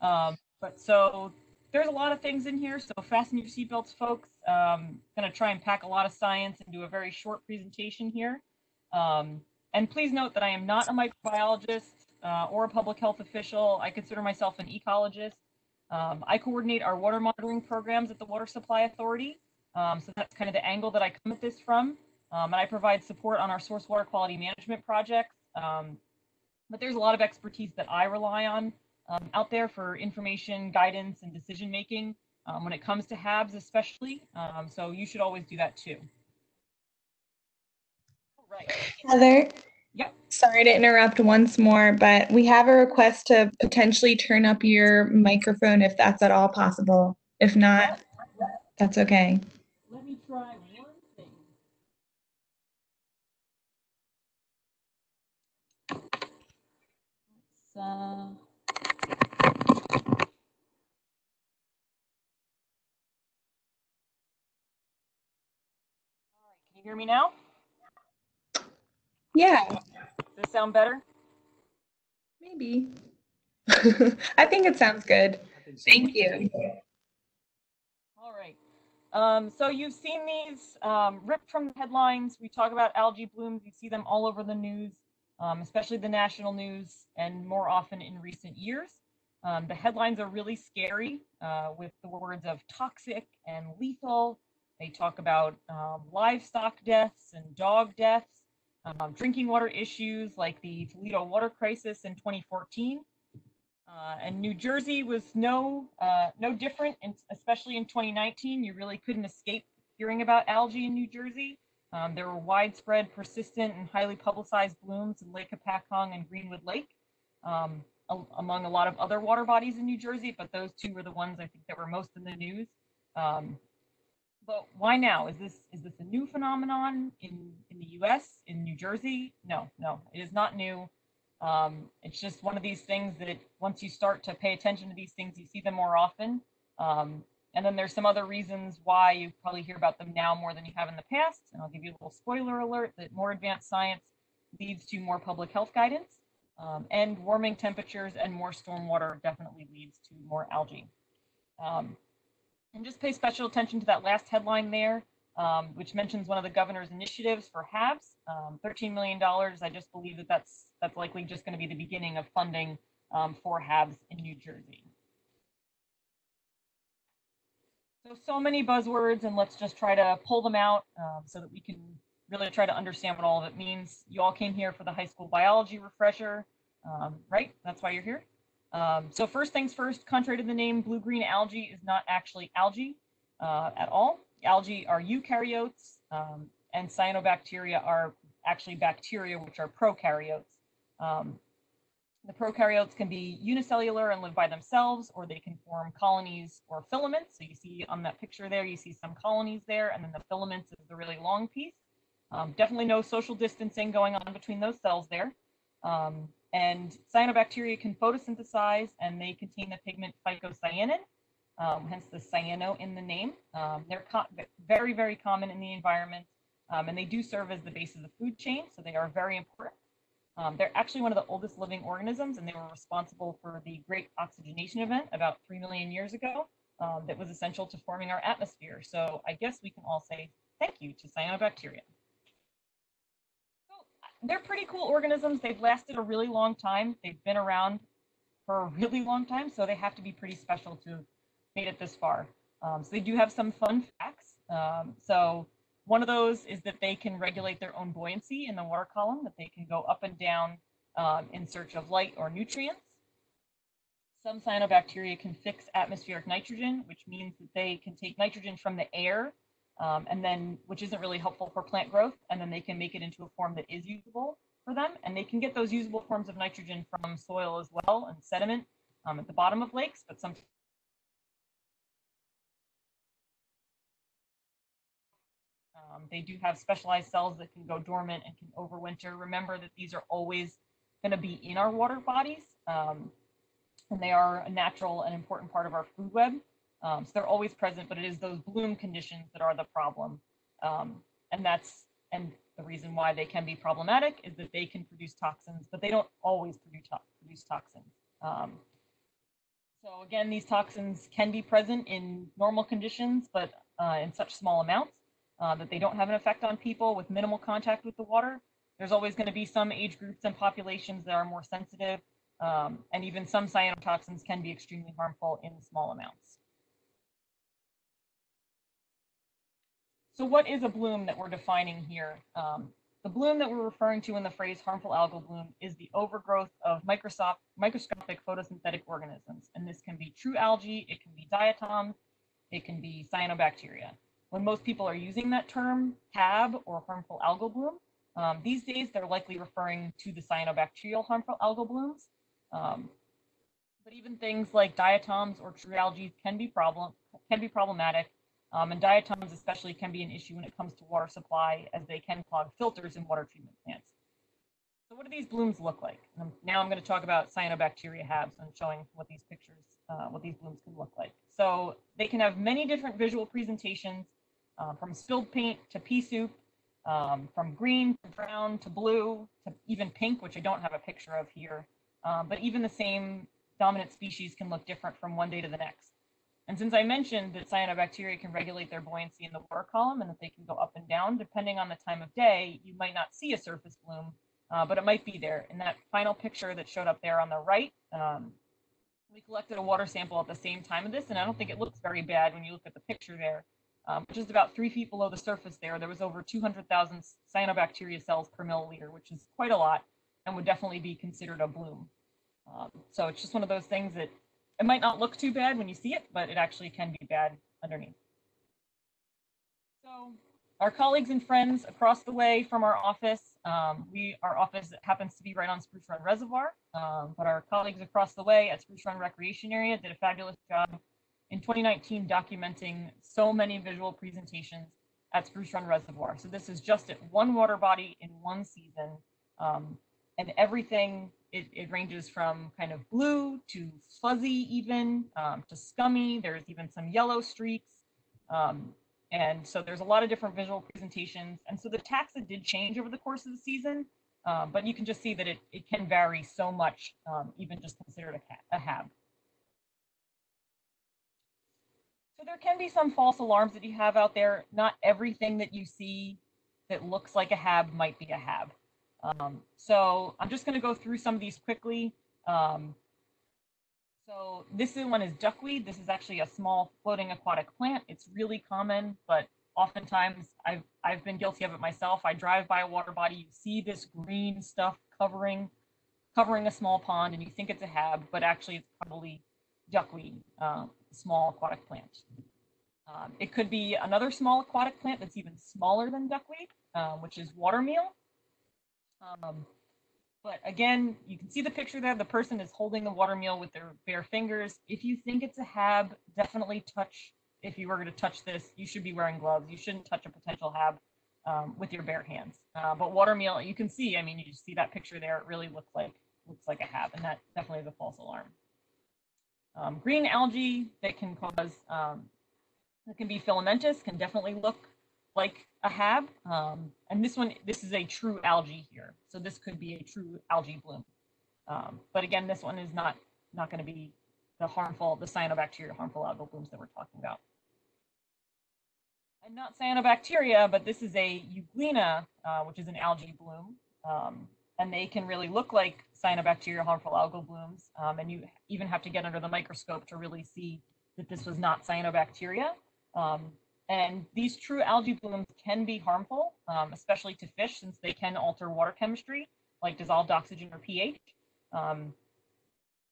Um, but so there's a lot of things in here, so fasten your seatbelts, folks. Um, going to try and pack a lot of science into a very short presentation here. Um, and please note that I am not a microbiologist uh, or a public health official. I consider myself an ecologist. Um, I coordinate our water monitoring programs at the Water Supply Authority. Um, so that's kind of the angle that I come at this from. Um, and I provide support on our source water quality management projects. Um, but there's a lot of expertise that I rely on um, out there for information, guidance, and decision making um, when it comes to HABs, especially. Um, so you should always do that too. All right. Heather? Yep. Sorry to interrupt once more, but we have a request to potentially turn up your microphone if that's at all possible. If not, that's okay. Let me try one thing. Let's, uh, can you hear me now? Yeah, Does this sound better? maybe. *laughs* I think it sounds good. Thank you. All right. Um, so you've seen these um, ripped from the headlines. We talk about algae blooms. You see them all over the news, um, especially the national news, and more often in recent years. Um, the headlines are really scary uh, with the words of toxic and lethal. They talk about um, livestock deaths and dog deaths, um, drinking water issues like the Toledo water crisis in 2014. Uh, and New Jersey was no uh, no different, and especially in 2019, you really couldn't escape hearing about algae in New Jersey. Um, there were widespread, persistent, and highly publicized blooms in Lake Hopatcong and Greenwood Lake, um, a- among a lot of other water bodies in New Jersey. But those two were the ones I think that were most in the news. Um, but why now? Is this is this a new phenomenon in in the U.S. in New Jersey? No, no, it is not new. Um, it's just one of these things that once you start to pay attention to these things, you see them more often. And then there's some other reasons why you probably hear about them now more than you have in the past. And I'll give you a little spoiler alert that more advanced science leads to more public health guidance. Um, and warming temperatures and more stormwater definitely leads to more algae. Um, and just pay special attention to that last headline there, um, which mentions one of the governor's initiatives for HABs, um, $13 million. I just believe that that's, that's likely just going to be the beginning of funding um, for HABs in New Jersey. So, many buzzwords, and let's just try to pull them out um, so that we can really try to understand what all of it means. You all came here for the high school biology refresher, um, right? That's why you're here. Um, so first things first, contrary to the name, blue-green algae is not actually algae uh, at all. Algae are eukaryotes, um, and cyanobacteria are actually bacteria, which are prokaryotes. The prokaryotes can be unicellular and live by themselves, or they can form colonies or filaments. So you see on that picture there, you see some colonies there, and then the filaments is the really long piece. Um, definitely no social distancing going on between those cells there. Um, and cyanobacteria can photosynthesize and they contain the pigment phycocyanin, um, hence the cyano in the name. Um, they're very, very common in the environment um, and they do serve as the base of the food chain, so they are very important. Um, they're actually one of the oldest living organisms and they were responsible for the Great Oxygenation Event about 3 million years ago that was essential to forming our atmosphere. So I guess we can all say thank you to cyanobacteria they're pretty cool organisms. They've lasted a really long time. They've been around for a really long time, so they have to be pretty special to made it this far. Um, so they do have some fun facts. Um, so one of those is that they can regulate their own buoyancy in the water column, that they can go up and down um, in search of light or nutrients. Some cyanobacteria can fix atmospheric nitrogen, which means that they can take nitrogen from the air um, and then which isn't really helpful for plant growth. And then they can make it into a form that is usable for them. And they can get those usable forms of nitrogen from soil as well and sediment um, at the bottom of lakes, but some um, they do have specialized cells that can go dormant and can overwinter. Remember that these are always going to be in our water bodies, um, and they are a natural and important part of our food web. Um, so they're always present, but it is those bloom conditions that are the problem. Um, and that's and the reason why they can be problematic is that they can produce toxins, but they don't always produce, to produce toxins. Um, so again, these toxins can be present in normal conditions, but uh, in such small amounts uh, that they don't have an effect on people with minimal contact with the water. There's always going to be some age groups and populations that are more sensitive, um, and even some cyanotoxins can be extremely harmful in small amounts. So what is a bloom that we're defining here? Um, the bloom that we're referring to in the phrase harmful algal bloom is the overgrowth of microscopic photosynthetic organisms. And this can be true algae, it can be diatoms, it can be cyanobacteria. When most people are using that term, HAB or harmful algal bloom, um, these days they're likely referring to the cyanobacterial harmful algal blooms. Um, but even things like diatoms or true algae can be problem can be problematic um, and diatoms especially can be an issue when it comes to water supply as they can clog filters in water treatment plants. So what do these blooms look like? Um, now I'm going to talk about cyanobacteria HABs and showing what these pictures, uh, what these blooms can look like. So they can have many different visual presentations uh, from spilled paint to pea soup, um, from green to brown to blue to even pink, which I don't have a picture of here. Um, but even the same dominant species can look different from one day to the next. And since I mentioned that cyanobacteria can regulate their buoyancy in the water column and that they can go up and down depending on the time of day, you might not see a surface bloom, uh, but it might be there. In that final picture that showed up there on the right, um, we collected a water sample at the same time of this, and I don't think it looks very bad when you look at the picture there. Um, just about three feet below the surface there, there was over 200,000 cyanobacteria cells per milliliter, which is quite a lot and would definitely be considered a bloom. Um, so it's just one of those things that it might not look too bad when you see it, but it actually can be bad underneath. So our colleagues and friends across the way from our office, um, we our office happens to be right on Spruce Run Reservoir, um, but our colleagues across the way at Spruce Run Recreation Area did a fabulous job in 2019 documenting so many visual presentations at Spruce Run Reservoir. So this is just at one water body in one season. Um, and everything it, it ranges from kind of blue to fuzzy even um, to scummy there's even some yellow streaks um, and so there's a lot of different visual presentations and so the taxa did change over the course of the season um, but you can just see that it, it can vary so much um, even just considered a, a hab so there can be some false alarms that you have out there not everything that you see that looks like a hab might be a hab um, so I'm just going to go through some of these quickly. Um, so this is- one is duckweed. This is actually a small floating aquatic plant. It's really common, but oftentimes I've I've been guilty of it myself. I drive by a water body, you see this green stuff covering covering a small pond, and you think it's a hab, but actually it's probably duckweed, uh, small aquatic plant. Um, it could be another small aquatic plant that's even smaller than duckweed, uh, which is watermeal. Um, but again, you can see the picture there. The person is holding the water meal with their bare fingers. If you think it's a hab, definitely touch. If you were going to touch this, you should be wearing gloves. You shouldn't touch a potential hab um, with your bare hands. Uh, but water meal, you can see. I mean, you see that picture there. It really looks like looks like a hab, and that definitely is a false alarm. Um, green algae that can cause um, that can be filamentous can definitely look like a hab. Um, and this one, this is a true algae here. So this could be a true algae bloom. Um, but again, this one is not, not going to be the harmful, the cyanobacteria harmful algal blooms that we're talking about. And not cyanobacteria, but this is a euglena, uh, which is an algae bloom. Um, and they can really look like cyanobacteria harmful algal blooms. Um, and you even have to get under the microscope to really see that this was not cyanobacteria. Um, and these true algae blooms can be harmful, um, especially to fish, since they can alter water chemistry, like dissolved oxygen or pH. Um,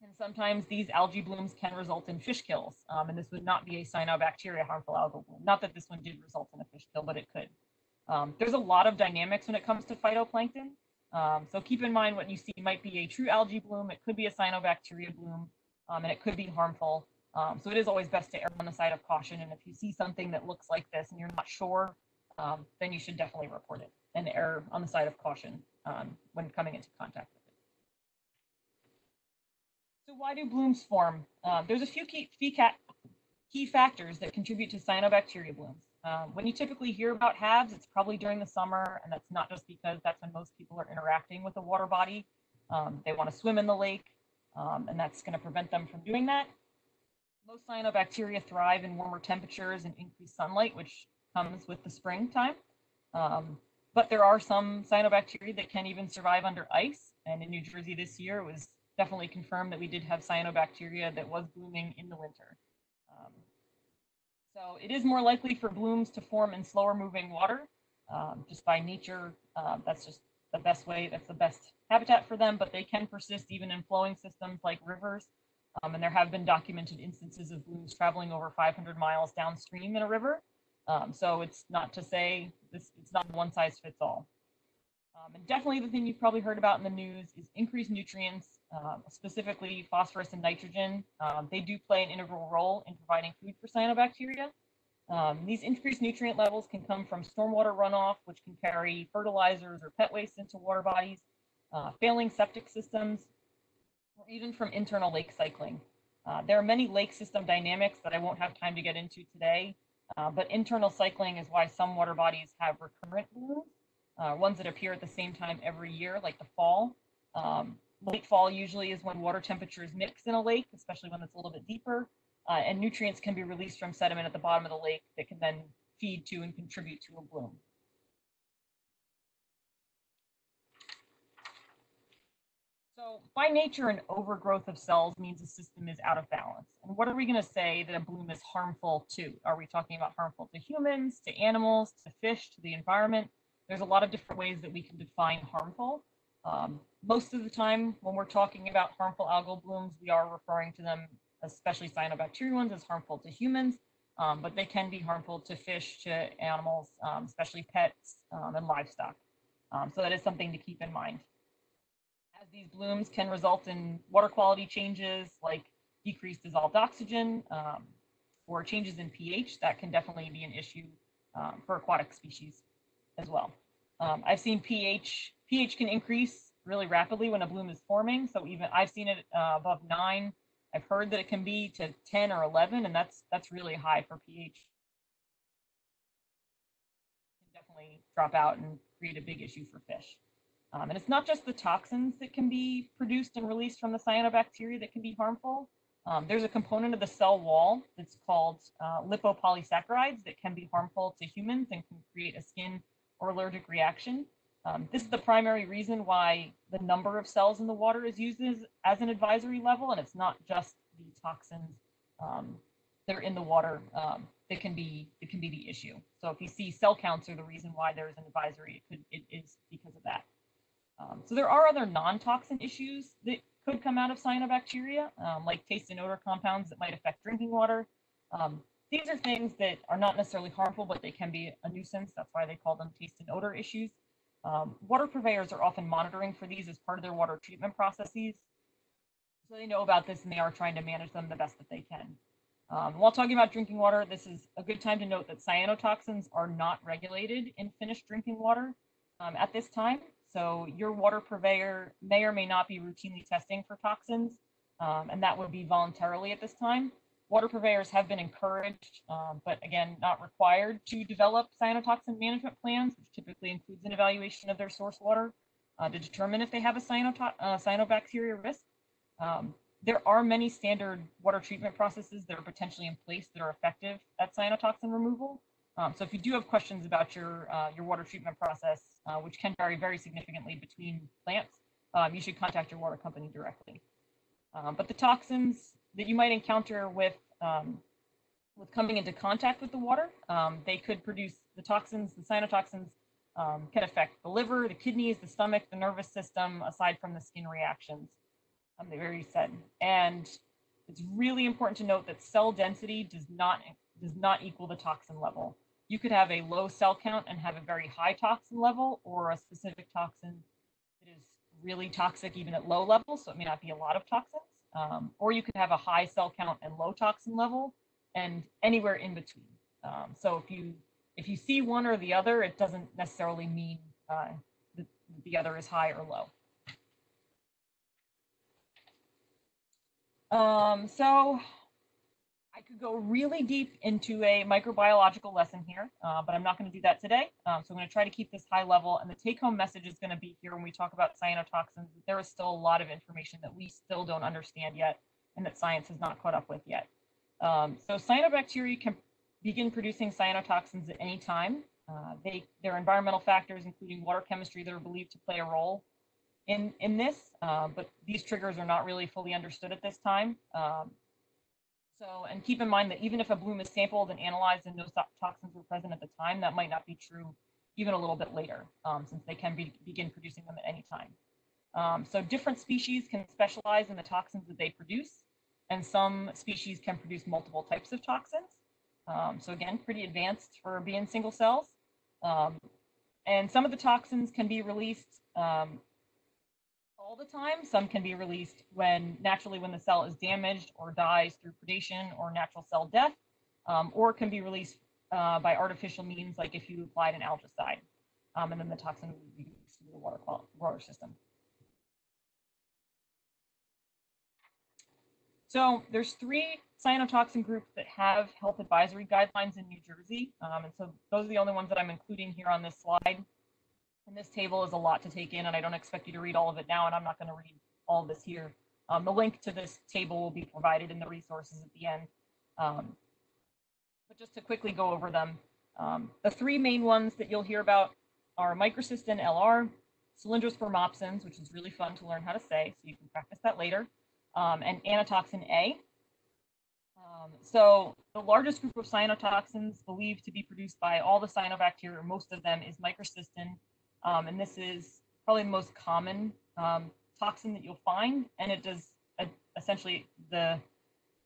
and sometimes these algae blooms can result in fish kills. Um, and this would not be a cyanobacteria harmful algal bloom. Not that this one did result in a fish kill, but it could. Um, there's a lot of dynamics when it comes to phytoplankton. Um, so keep in mind what you see might be a true algae bloom. It could be a cyanobacteria bloom, um, and it could be harmful. Um, so it is always best to err on the side of caution. And if you see something that looks like this and you're not sure, um, then you should definitely report it and err on the side of caution um, when coming into contact with it. So why do blooms form? Um, there's a few key, key, key factors that contribute to cyanobacteria blooms. Um, when you typically hear about HABs, it's probably during the summer, and that's not just because that's when most people are interacting with the water body. Um, they want to swim in the lake, and that's going to prevent them from doing that. Most cyanobacteria thrive in warmer temperatures and increased sunlight, which comes with the springtime. Um, but there are some cyanobacteria that can even survive under ice. And in New Jersey this year, it was definitely confirmed that we did have cyanobacteria that was blooming in the winter. So it is more likely for blooms to form in slower moving water. Um, just by nature, uh, that's just the best way, that's the best habitat for them, but they can persist even in flowing systems like rivers um, and there have been documented instances of blooms traveling over 500 miles downstream in a river. Um, so it's not to say this, it's not one size fits all. Um, and definitely the thing you've probably heard about in the news is increased nutrients, uh, specifically phosphorus and nitrogen. Um, they do play an integral role in providing food for cyanobacteria. Um, these increased nutrient levels can come from stormwater runoff, which can carry fertilizers or pet waste into water bodies, uh, failing septic systems, or even from internal lake cycling. Uh, there are many lake system dynamics that I won't have time to get into today, uh, but internal cycling is why some water bodies have recurrent blooms, uh, ones that appear at the same time every year, like the fall. Um, late fall usually is when water temperatures mix in a lake, especially when it's a little bit deeper, uh, and nutrients can be released from sediment at the bottom of the lake that can then feed to and contribute to a bloom. So by nature, an overgrowth of cells means a system is out of balance. And what are we going to say that a bloom is harmful to? Are we talking about harmful to humans, to animals, to fish, to the environment? There's a lot of different ways that we can define harmful. Um, most of the time, when we're talking about harmful algal blooms, we are referring to them, especially cyanobacteria ones, as harmful to humans, um, but they can be harmful to fish, to animals, um, especially pets um, and livestock. Um, so that is something to keep in mind as these blooms can result in water quality changes like decreased dissolved oxygen um, or changes in pH, that can definitely be an issue for aquatic species as well. I've seen pH, pH can increase really rapidly when a bloom is forming. So even I've seen it uh, above nine. I've heard that it can be to 10 or 11, and that's that's really high for pH. Can definitely drop out and create a big issue for fish. Um, and it's not just the toxins that can be produced and released from the cyanobacteria that can be harmful. Um, there's a component of the cell wall that's called uh, lipopolysaccharides that can be harmful to humans and can create a skin or allergic reaction. Um, this is the primary reason why the number of cells in the water is used as, as an advisory level, and it's not just the toxins um, that are in the water um, that can be that can be the issue. So if you see cell counts are the reason why there's an advisory, it could it is because of that. Um, so there are other non-toxin issues that could come out of cyanobacteria, um, like taste and odor compounds that might affect drinking water. Um, these are things that are not necessarily harmful, but they can be a nuisance. That's why they call them taste and odor issues. Um, water purveyors are often monitoring for these as part of their water treatment processes. So they know about this and they are trying to manage them the best that they can. Um, while talking about drinking water, this is a good time to note that cyanotoxins are not regulated in finished drinking water um, at this time. So your water purveyor may or may not be routinely testing for toxins, um, and that would be voluntarily at this time. Water purveyors have been encouraged, um, but again, not required to develop cyanotoxin management plans, which typically includes an evaluation of their source water uh, to determine if they have a uh, cyanobacteria risk. Um, there are many standard water treatment processes that are potentially in place that are effective at cyanotoxin removal. Um, so if you do have questions about your uh, your water treatment process, uh, which can vary very significantly between plants, um, you should contact your water company directly. Um, but the toxins that you might encounter with um, with coming into contact with the water. Um, they could produce the toxins, the cyanotoxins um, can affect the liver, the kidneys, the stomach, the nervous system, aside from the skin reactions um, they already said. And it's really important to note that cell density does not does not equal the toxin level. You could have a low cell count and have a very high toxin level, or a specific toxin that is really toxic even at low levels, so it may not be a lot of toxins. Um, or you could have a high cell count and low toxin level and anywhere in between. Um, so if you if you see one or the other, it doesn't necessarily mean uh, that the other is high or low. Um, so I could go really deep into a microbiological lesson here, uh, but I'm not going to do that today. Um, so I'm going to try to keep this high level. And the take home message is going to be here when we talk about cyanotoxins. There is still a lot of information that we still don't understand yet and that science has not caught up with yet. Um, so cyanobacteria can begin producing cyanotoxins at any time. Uh, they, there are environmental factors, including water chemistry, that are believed to play a role in, in this, uh, but these triggers are not really fully understood at this time. Um, so, and keep in mind that even if a bloom is sampled and analyzed and no toxins were present at the time, that might not be true even a little bit later, um, since they can be, begin producing them at any time. Um, so different species can specialize in the toxins that they produce, and some species can produce multiple types of toxins. Um, so again, pretty advanced for being single cells. Um, and some of the toxins can be released um, all the time. Some can be released when naturally when the cell is damaged or dies through predation or natural cell death, um, or can be released uh, by artificial means, like if you applied an algicide, um, and then the toxin would be released into the water, water system. So there's three cyanotoxin groups that have health advisory guidelines in New Jersey. Um, and so those are the only ones that I'm including here on this slide. And this table is a lot to take in, and I don't expect you to read all of it now, and I'm not going to read all this here. Um, the link to this table will be provided in the resources at the end. Um, but just to quickly go over them, um, the three main ones that you'll hear about are microcystin LR, cylindrospermopsins, which is really fun to learn how to say, so you can practice that later, um, and anatoxin A. Um, so the largest group of cyanotoxins believed to be produced by all the cyanobacteria, most of them, is microcystin, um, and this is probably the most common um, toxin that you'll find. And it does uh, essentially the,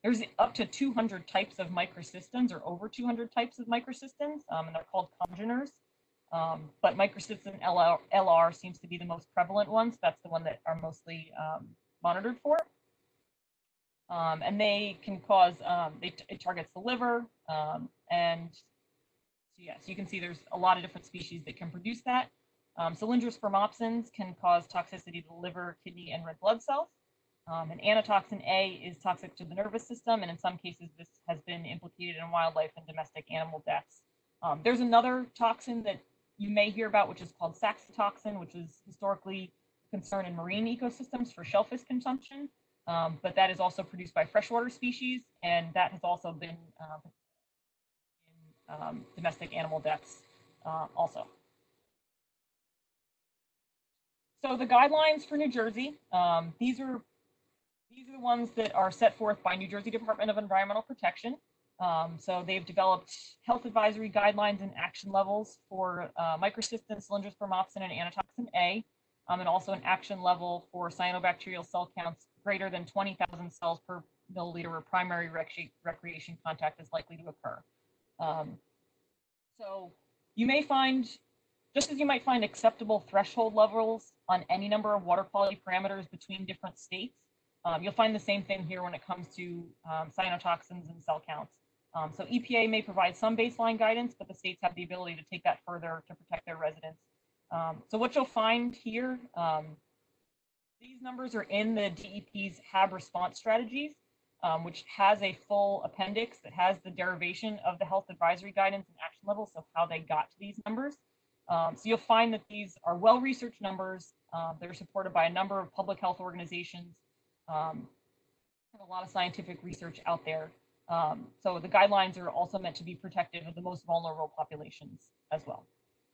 there's up to 200 types of microcystins or over 200 types of microcystins, um, and they're called congeners. Um, but microcystin LR, LR, seems to be the most prevalent one. So that's the one that are mostly um, monitored for. Um, and they can cause, um, they, it targets the liver. Um, and so, yeah, so you can see there's a lot of different species that can produce that. Um, cylindrospermopsins can cause toxicity to the liver, kidney, and red blood cells. Um, and anatoxin A is toxic to the nervous system, and in some cases, this has been implicated in wildlife and domestic animal deaths. Um, there's another toxin that you may hear about, which is called saxitoxin, which is historically a concern in marine ecosystems for shellfish consumption. Um, but that is also produced by freshwater species, and that has also been um, in um, domestic animal deaths uh, also. So the guidelines for New Jersey, um, these are these are the ones that are set forth by New Jersey Department of Environmental Protection. Um, so they've developed health advisory guidelines and action levels for uh, microcystin, cylindrous and anatoxin A, um, and also an action level for cyanobacterial cell counts greater than 20,000 cells per milliliter where primary rec recreation contact is likely to occur. Um, so you may find, just as you might find acceptable threshold levels on any number of water quality parameters between different states, um, you'll find the same thing here when it comes to um, cyanotoxins and cell counts. Um, so EPA may provide some baseline guidance, but the states have the ability to take that further to protect their residents. Um, so what you'll find here, um, these numbers are in the DEP's HAB response strategies, um, which has a full appendix that has the derivation of the health advisory guidance and action levels, so how they got to these numbers. So you'll find that these are well-researched numbers. Uh, they're supported by a number of public health organizations um, a lot of scientific research out there. Um, so the guidelines are also meant to be protective of the most vulnerable populations as well.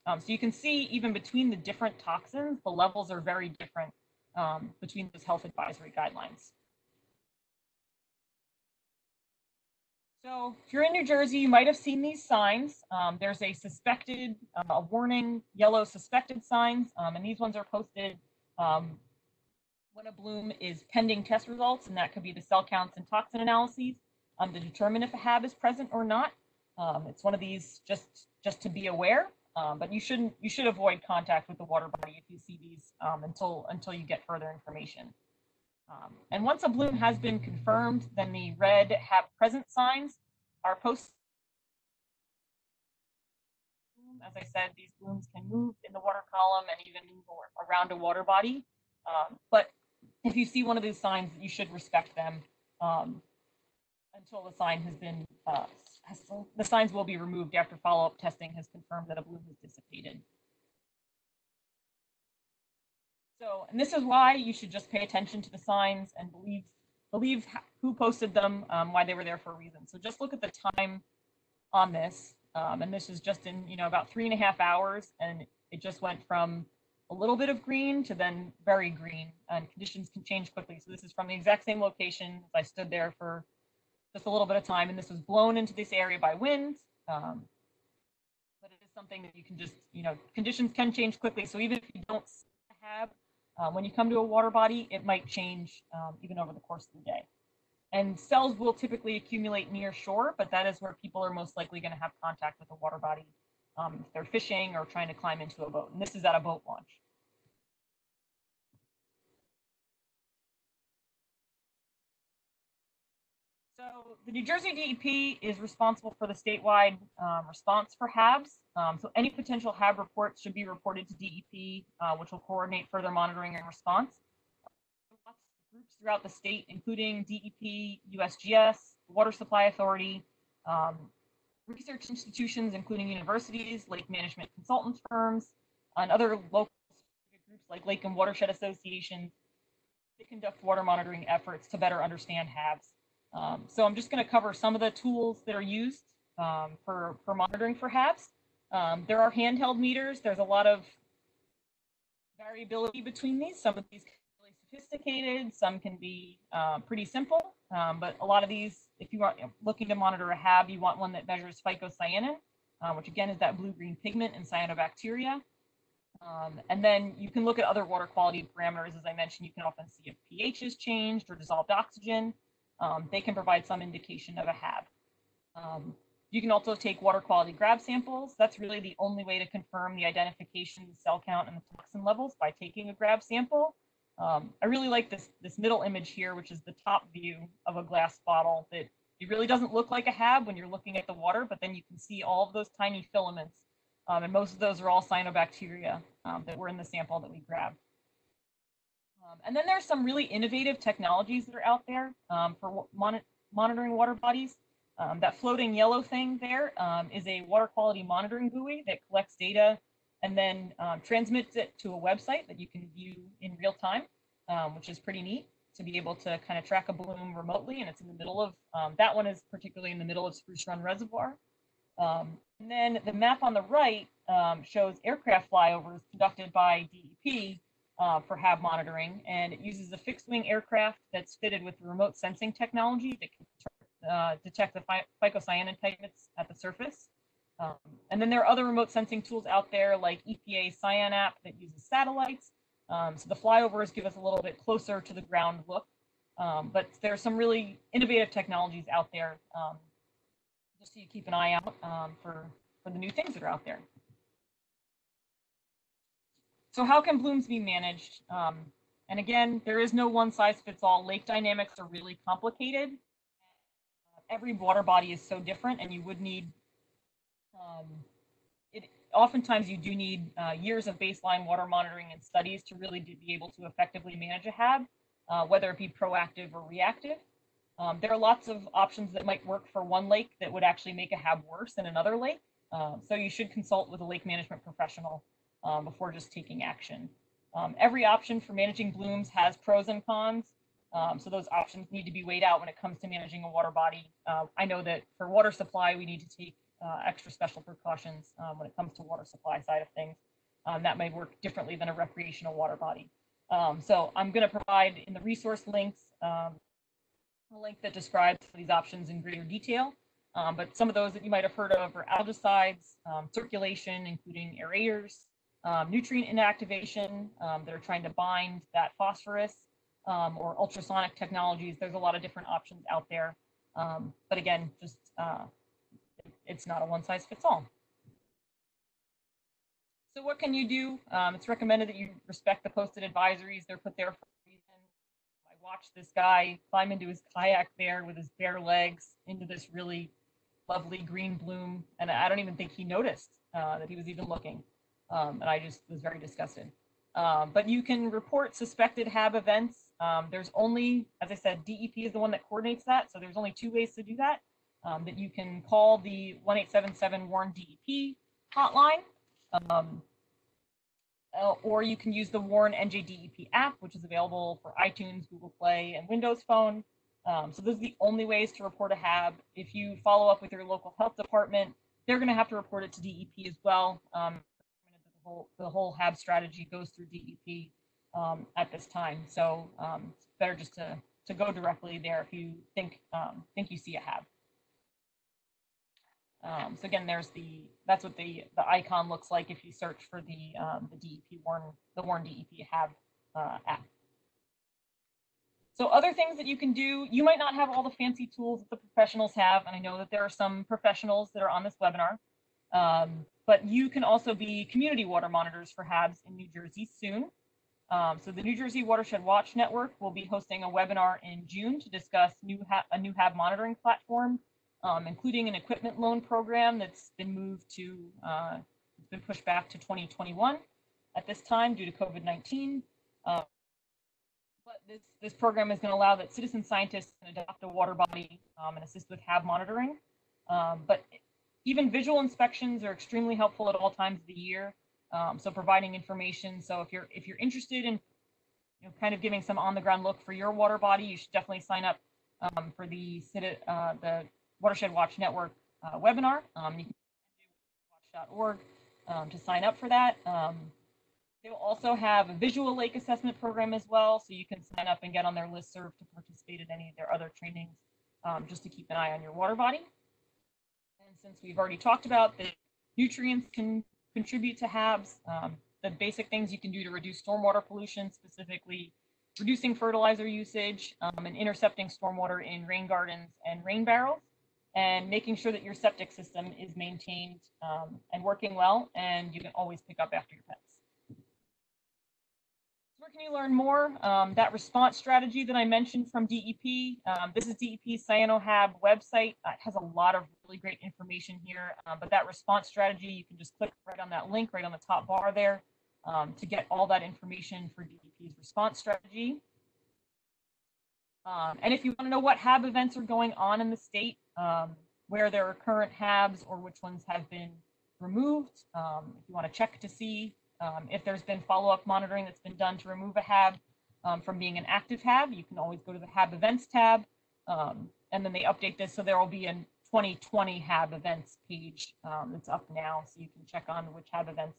Um, so you can see even between the different toxins, the levels are very different um, between those health advisory guidelines. So if you're in New Jersey, you might have seen these signs. Um, there's a suspected, uh, a warning, yellow suspected signs, um, and these ones are posted um, when a bloom is pending test results, and that could be the cell counts and toxin analyses um, to determine if a HAB is present or not. Um, it's one of these just just to be aware, um, but you shouldn't you should avoid contact with the water body if you see these until until you get further information. Um, and once a bloom has been confirmed, then the red HAB present signs are posted. As I said, these blooms can move in the water column and even move around a water body. Um, but if you see one of these signs, you should respect them um, until the sign has been, uh, has, the signs will be removed after follow-up testing has confirmed that a bloom has dissipated. So, and this is why you should just pay attention to the signs and believe believe who posted them, um, why they were there for a reason. So just look at the time on this, um, and this is just in you know about three and a half hours, and it just went from a little bit of green to then very green and conditions can change quickly. So this is from the exact same location. I stood there for just a little bit of time and this was blown into this area by wind. Um, but it is something that you can just, you know, conditions can change quickly. So even if you don't have, uh, when you come to a water body, it might change um, even over the course of the day. And cells will typically accumulate near shore, but that is where people are most likely going to have contact with a water body um, if they're fishing or trying to climb into a boat. And this is at a boat launch. So the New Jersey DEP is responsible for the statewide um, response for HABs. Um, so any potential HAB reports should be reported to DEP, uh, which will coordinate further monitoring and response. Groups throughout the state, including DEP, USGS, Water Supply Authority, um, research institutions, including universities, lake management consultant firms, and other local groups like Lake and Watershed Associations conduct water monitoring efforts to better understand HABs. Um, so I'm just going to cover some of the tools that are used um, for, for monitoring for HABs. Um, there are handheld meters. There's a lot of variability between these. Some of these can be really sophisticated, some can be uh, pretty simple, um, but a lot of these if you are looking to monitor a HAB, you want one that measures phycocyanin, uh, which again is that blue-green pigment in cyanobacteria. Um, and then you can look at other water quality parameters. As I mentioned, you can often see if pH is changed or dissolved oxygen. Um, they can provide some indication of a HAB. Um, you can also take water quality grab samples. That's really the only way to confirm the identification, the cell count, and the toxin levels by taking a grab sample. Um, I really like this, this middle image here, which is the top view of a glass bottle that it really doesn't look like a HAB when you're looking at the water, but then you can see all of those tiny filaments Um, and most of those are all cyanobacteria um, that were in the sample that we grabbed. Um, and then there's some really innovative technologies that are out there um, for mon monitoring water bodies. Um, that floating yellow thing there um, is a water quality monitoring buoy that collects data and then um, transmits it to a website that you can view in real time, um, which is pretty neat to be able to kind of track a bloom remotely. And it's in the middle of, um, that one is particularly in the middle of Spruce Run Reservoir. Um, and then the map on the right shows aircraft flyovers conducted by DEP uh, for HAB monitoring, and it uses a fixed wing aircraft that's fitted with remote sensing technology that can uh, detect the phycocyanidins at the surface. Um, and then there are other remote sensing tools out there like EPA CyanApp that uses satellites. Um, so the flyovers give us a little bit closer to the ground look. Um, but there are some really innovative technologies out there um, just so you keep an eye out um, for, for the new things that are out there. So how can blooms be managed? Um, and again, there is no one size fits all. Lake dynamics are really complicated every water body is so different and you would need um, it oftentimes you do need uh, years of baseline water monitoring and studies to really be able to effectively manage a HAB, uh, whether it be proactive or reactive. Um, there are lots of options that might work for one lake that would actually make a HAB worse than another lake. Uh, so you should consult with a lake management professional um, before just taking action. Um, every option for managing blooms has pros and cons. Um, so those options need to be weighed out when it comes to managing a water body. Uh, I know that for water supply, we need to take uh, extra special precautions um, when it comes to water supply side of things. Um, that may work differently than a recreational water body. Um, so I'm going to provide in the resource links um, a link that describes these options in greater detail. Um, but some of those that you might have heard of are algicides, circulation, including aerators, nutrient inactivation that are trying to bind that phosphorus, um, or ultrasonic technologies. There's a lot of different options out there. Um, but again, just uh, it's not a one size fits all. So what can you do? Um, it's recommended that you respect the posted advisories. They're put there for a reason. I watched this guy climb into his kayak there with his bare legs into this really lovely green bloom. And I don't even think he noticed uh, that he was even looking. Um, and I just was very disgusted. Um, but you can report suspected HAB events um, there's only, as I said, DEP is the one that coordinates that. So there's only two ways to do that. Um, that you can call the 1877 Warn DEP hotline, um, uh, or you can use the Warn NJDEP app, which is available for iTunes, Google Play, and Windows Phone. Um, so those are the only ways to report a HAB. If you follow up with your local health department, they're going to have to report it to DEP as well. Um, whole, the whole HAB strategy goes through DEP um, at this time. So um, it's better just to, to go directly there if you think um, think you see a HAB. Um, so again, there's the that's what the the icon looks like if you search for the um, the DEP Warn the Warn DEP HAB uh, app. So other things that you can do, you might not have all the fancy tools that the professionals have, and I know that there are some professionals that are on this webinar, um, but you can also be community water monitors for HABs in New Jersey soon. Um, so the New Jersey Watershed Watch Network will be hosting a webinar in June to discuss new a new HAB monitoring platform, um, including an equipment loan program that's been moved to, uh, it's been pushed back to 2021 at this time due to COVID-19. Uh, but this, this program is going to allow that citizen scientists can adopt a water body um, and assist with HAB monitoring. Um, but even visual inspections are extremely helpful at all times of the year. Um, so providing information. So if you're if you're interested in you know, kind of giving some on the ground look for your water body, you should definitely sign up um, for the uh, the Watershed Watch Network uh, webinar. Um, you can watch.org um, to sign up for that. Um, they will also have a visual lake assessment program as well, so you can sign up and get on their list serve to participate in any of their other trainings, um, just to keep an eye on your water body. Since we've already talked about that nutrients can contribute to HABs. Um, the basic things you can do to reduce stormwater pollution, specifically reducing fertilizer usage um, and intercepting stormwater in rain gardens and rain barrels, and making sure that your septic system is maintained um, and working well, and you can always pick up after your pets. Where can you learn more? Um, that response strategy that I mentioned from DEP, um, this is DEP's CyanoHab website. Uh, It has a lot of really great information here, um, but that response strategy, you can just click right on that link right on the top bar there um, to get all that information for DEP's response strategy. Um, and if you want to know what HAB events are going on in the state, um, where there are current HABs or which ones have been removed, if you want to check to see um, if there's been follow-up monitoring that's been done to remove a HAB um, from being an active HAB, you can always go to the HAB events tab, um, and then they update this, so there will be a 2020 HAB events page um, that's up now, so you can check on which HAB events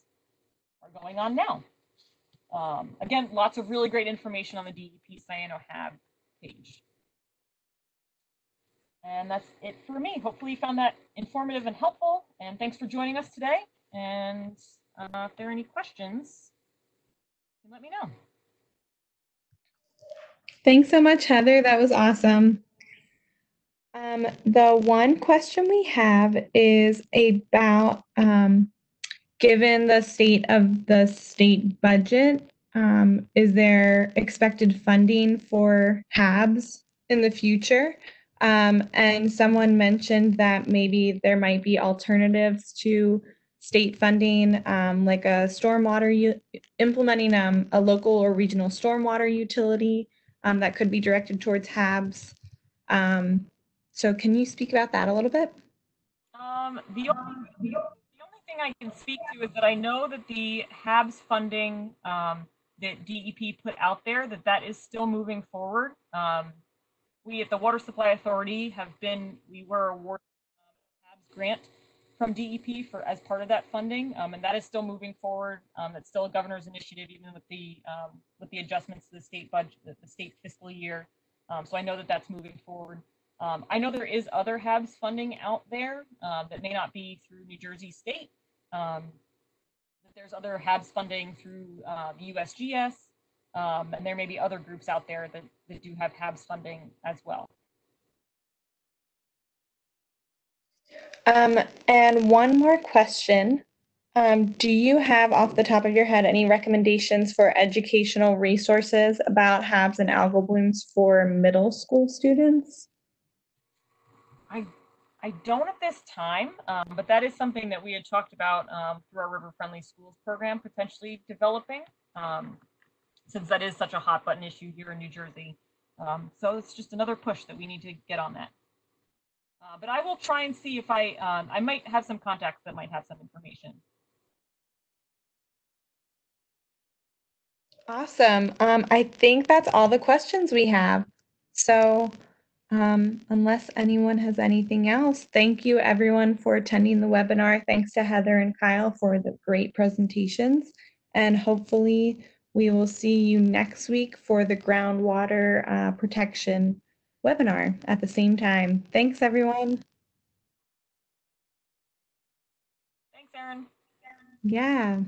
are going on now. Um, again, lots of really great information on the DEP Cyano HAB page. And that's it for me. Hopefully you found that informative and helpful. And thanks for joining us today. And uh, if there are any questions, let me know. Thanks so much, Heather. That was awesome. Um, the one question we have is about um, given the state of the state budget, um, is there expected funding for HABs in the future? Um, and someone mentioned that maybe there might be alternatives to state funding, um, like a stormwater, u- implementing um, a local or regional stormwater utility um, that could be directed towards HABs. Um, so can you speak about that a little bit? Um, the only, the only thing I can speak to is that I know that the HABs funding um, that DEP put out there, that that is still moving forward. Um, we at the Water Supply Authority have been, we were awarded um, HABs grant from DEP for as part of that funding, um, and that is still moving forward. Um, it's still a governor's initiative, even with the um, with the adjustments to the state budget, the, state fiscal year. Um, so I know that that's moving forward. Um, I know there is other HABs funding out there uh, that may not be through New Jersey State. There's other HABs funding through uh, the USGS, and there may be other groups out there that, that do have HABs funding as well. Um, and one more question. Um, do you have off the top of your head any recommendations for educational resources about HABs and algal blooms for middle school students? I I don't at this time, um, but that is something that we had talked about um, through our River Friendly Schools program potentially developing, um, since that is such a hot button issue here in New Jersey. Um, so it's just another push that we need to get on that. Uh, but I will try and see if I um, I might have some contacts that might have some information. Awesome. Um, I think that's all the questions we have. So, um, unless anyone has anything else, thank you everyone for attending the webinar. Thanks to Heather and Kyle for the great presentations. And hopefully we will see you next week for the groundwater uh, protection webinar at the same time. Thanks, everyone. Thanks, Erin. Yeah.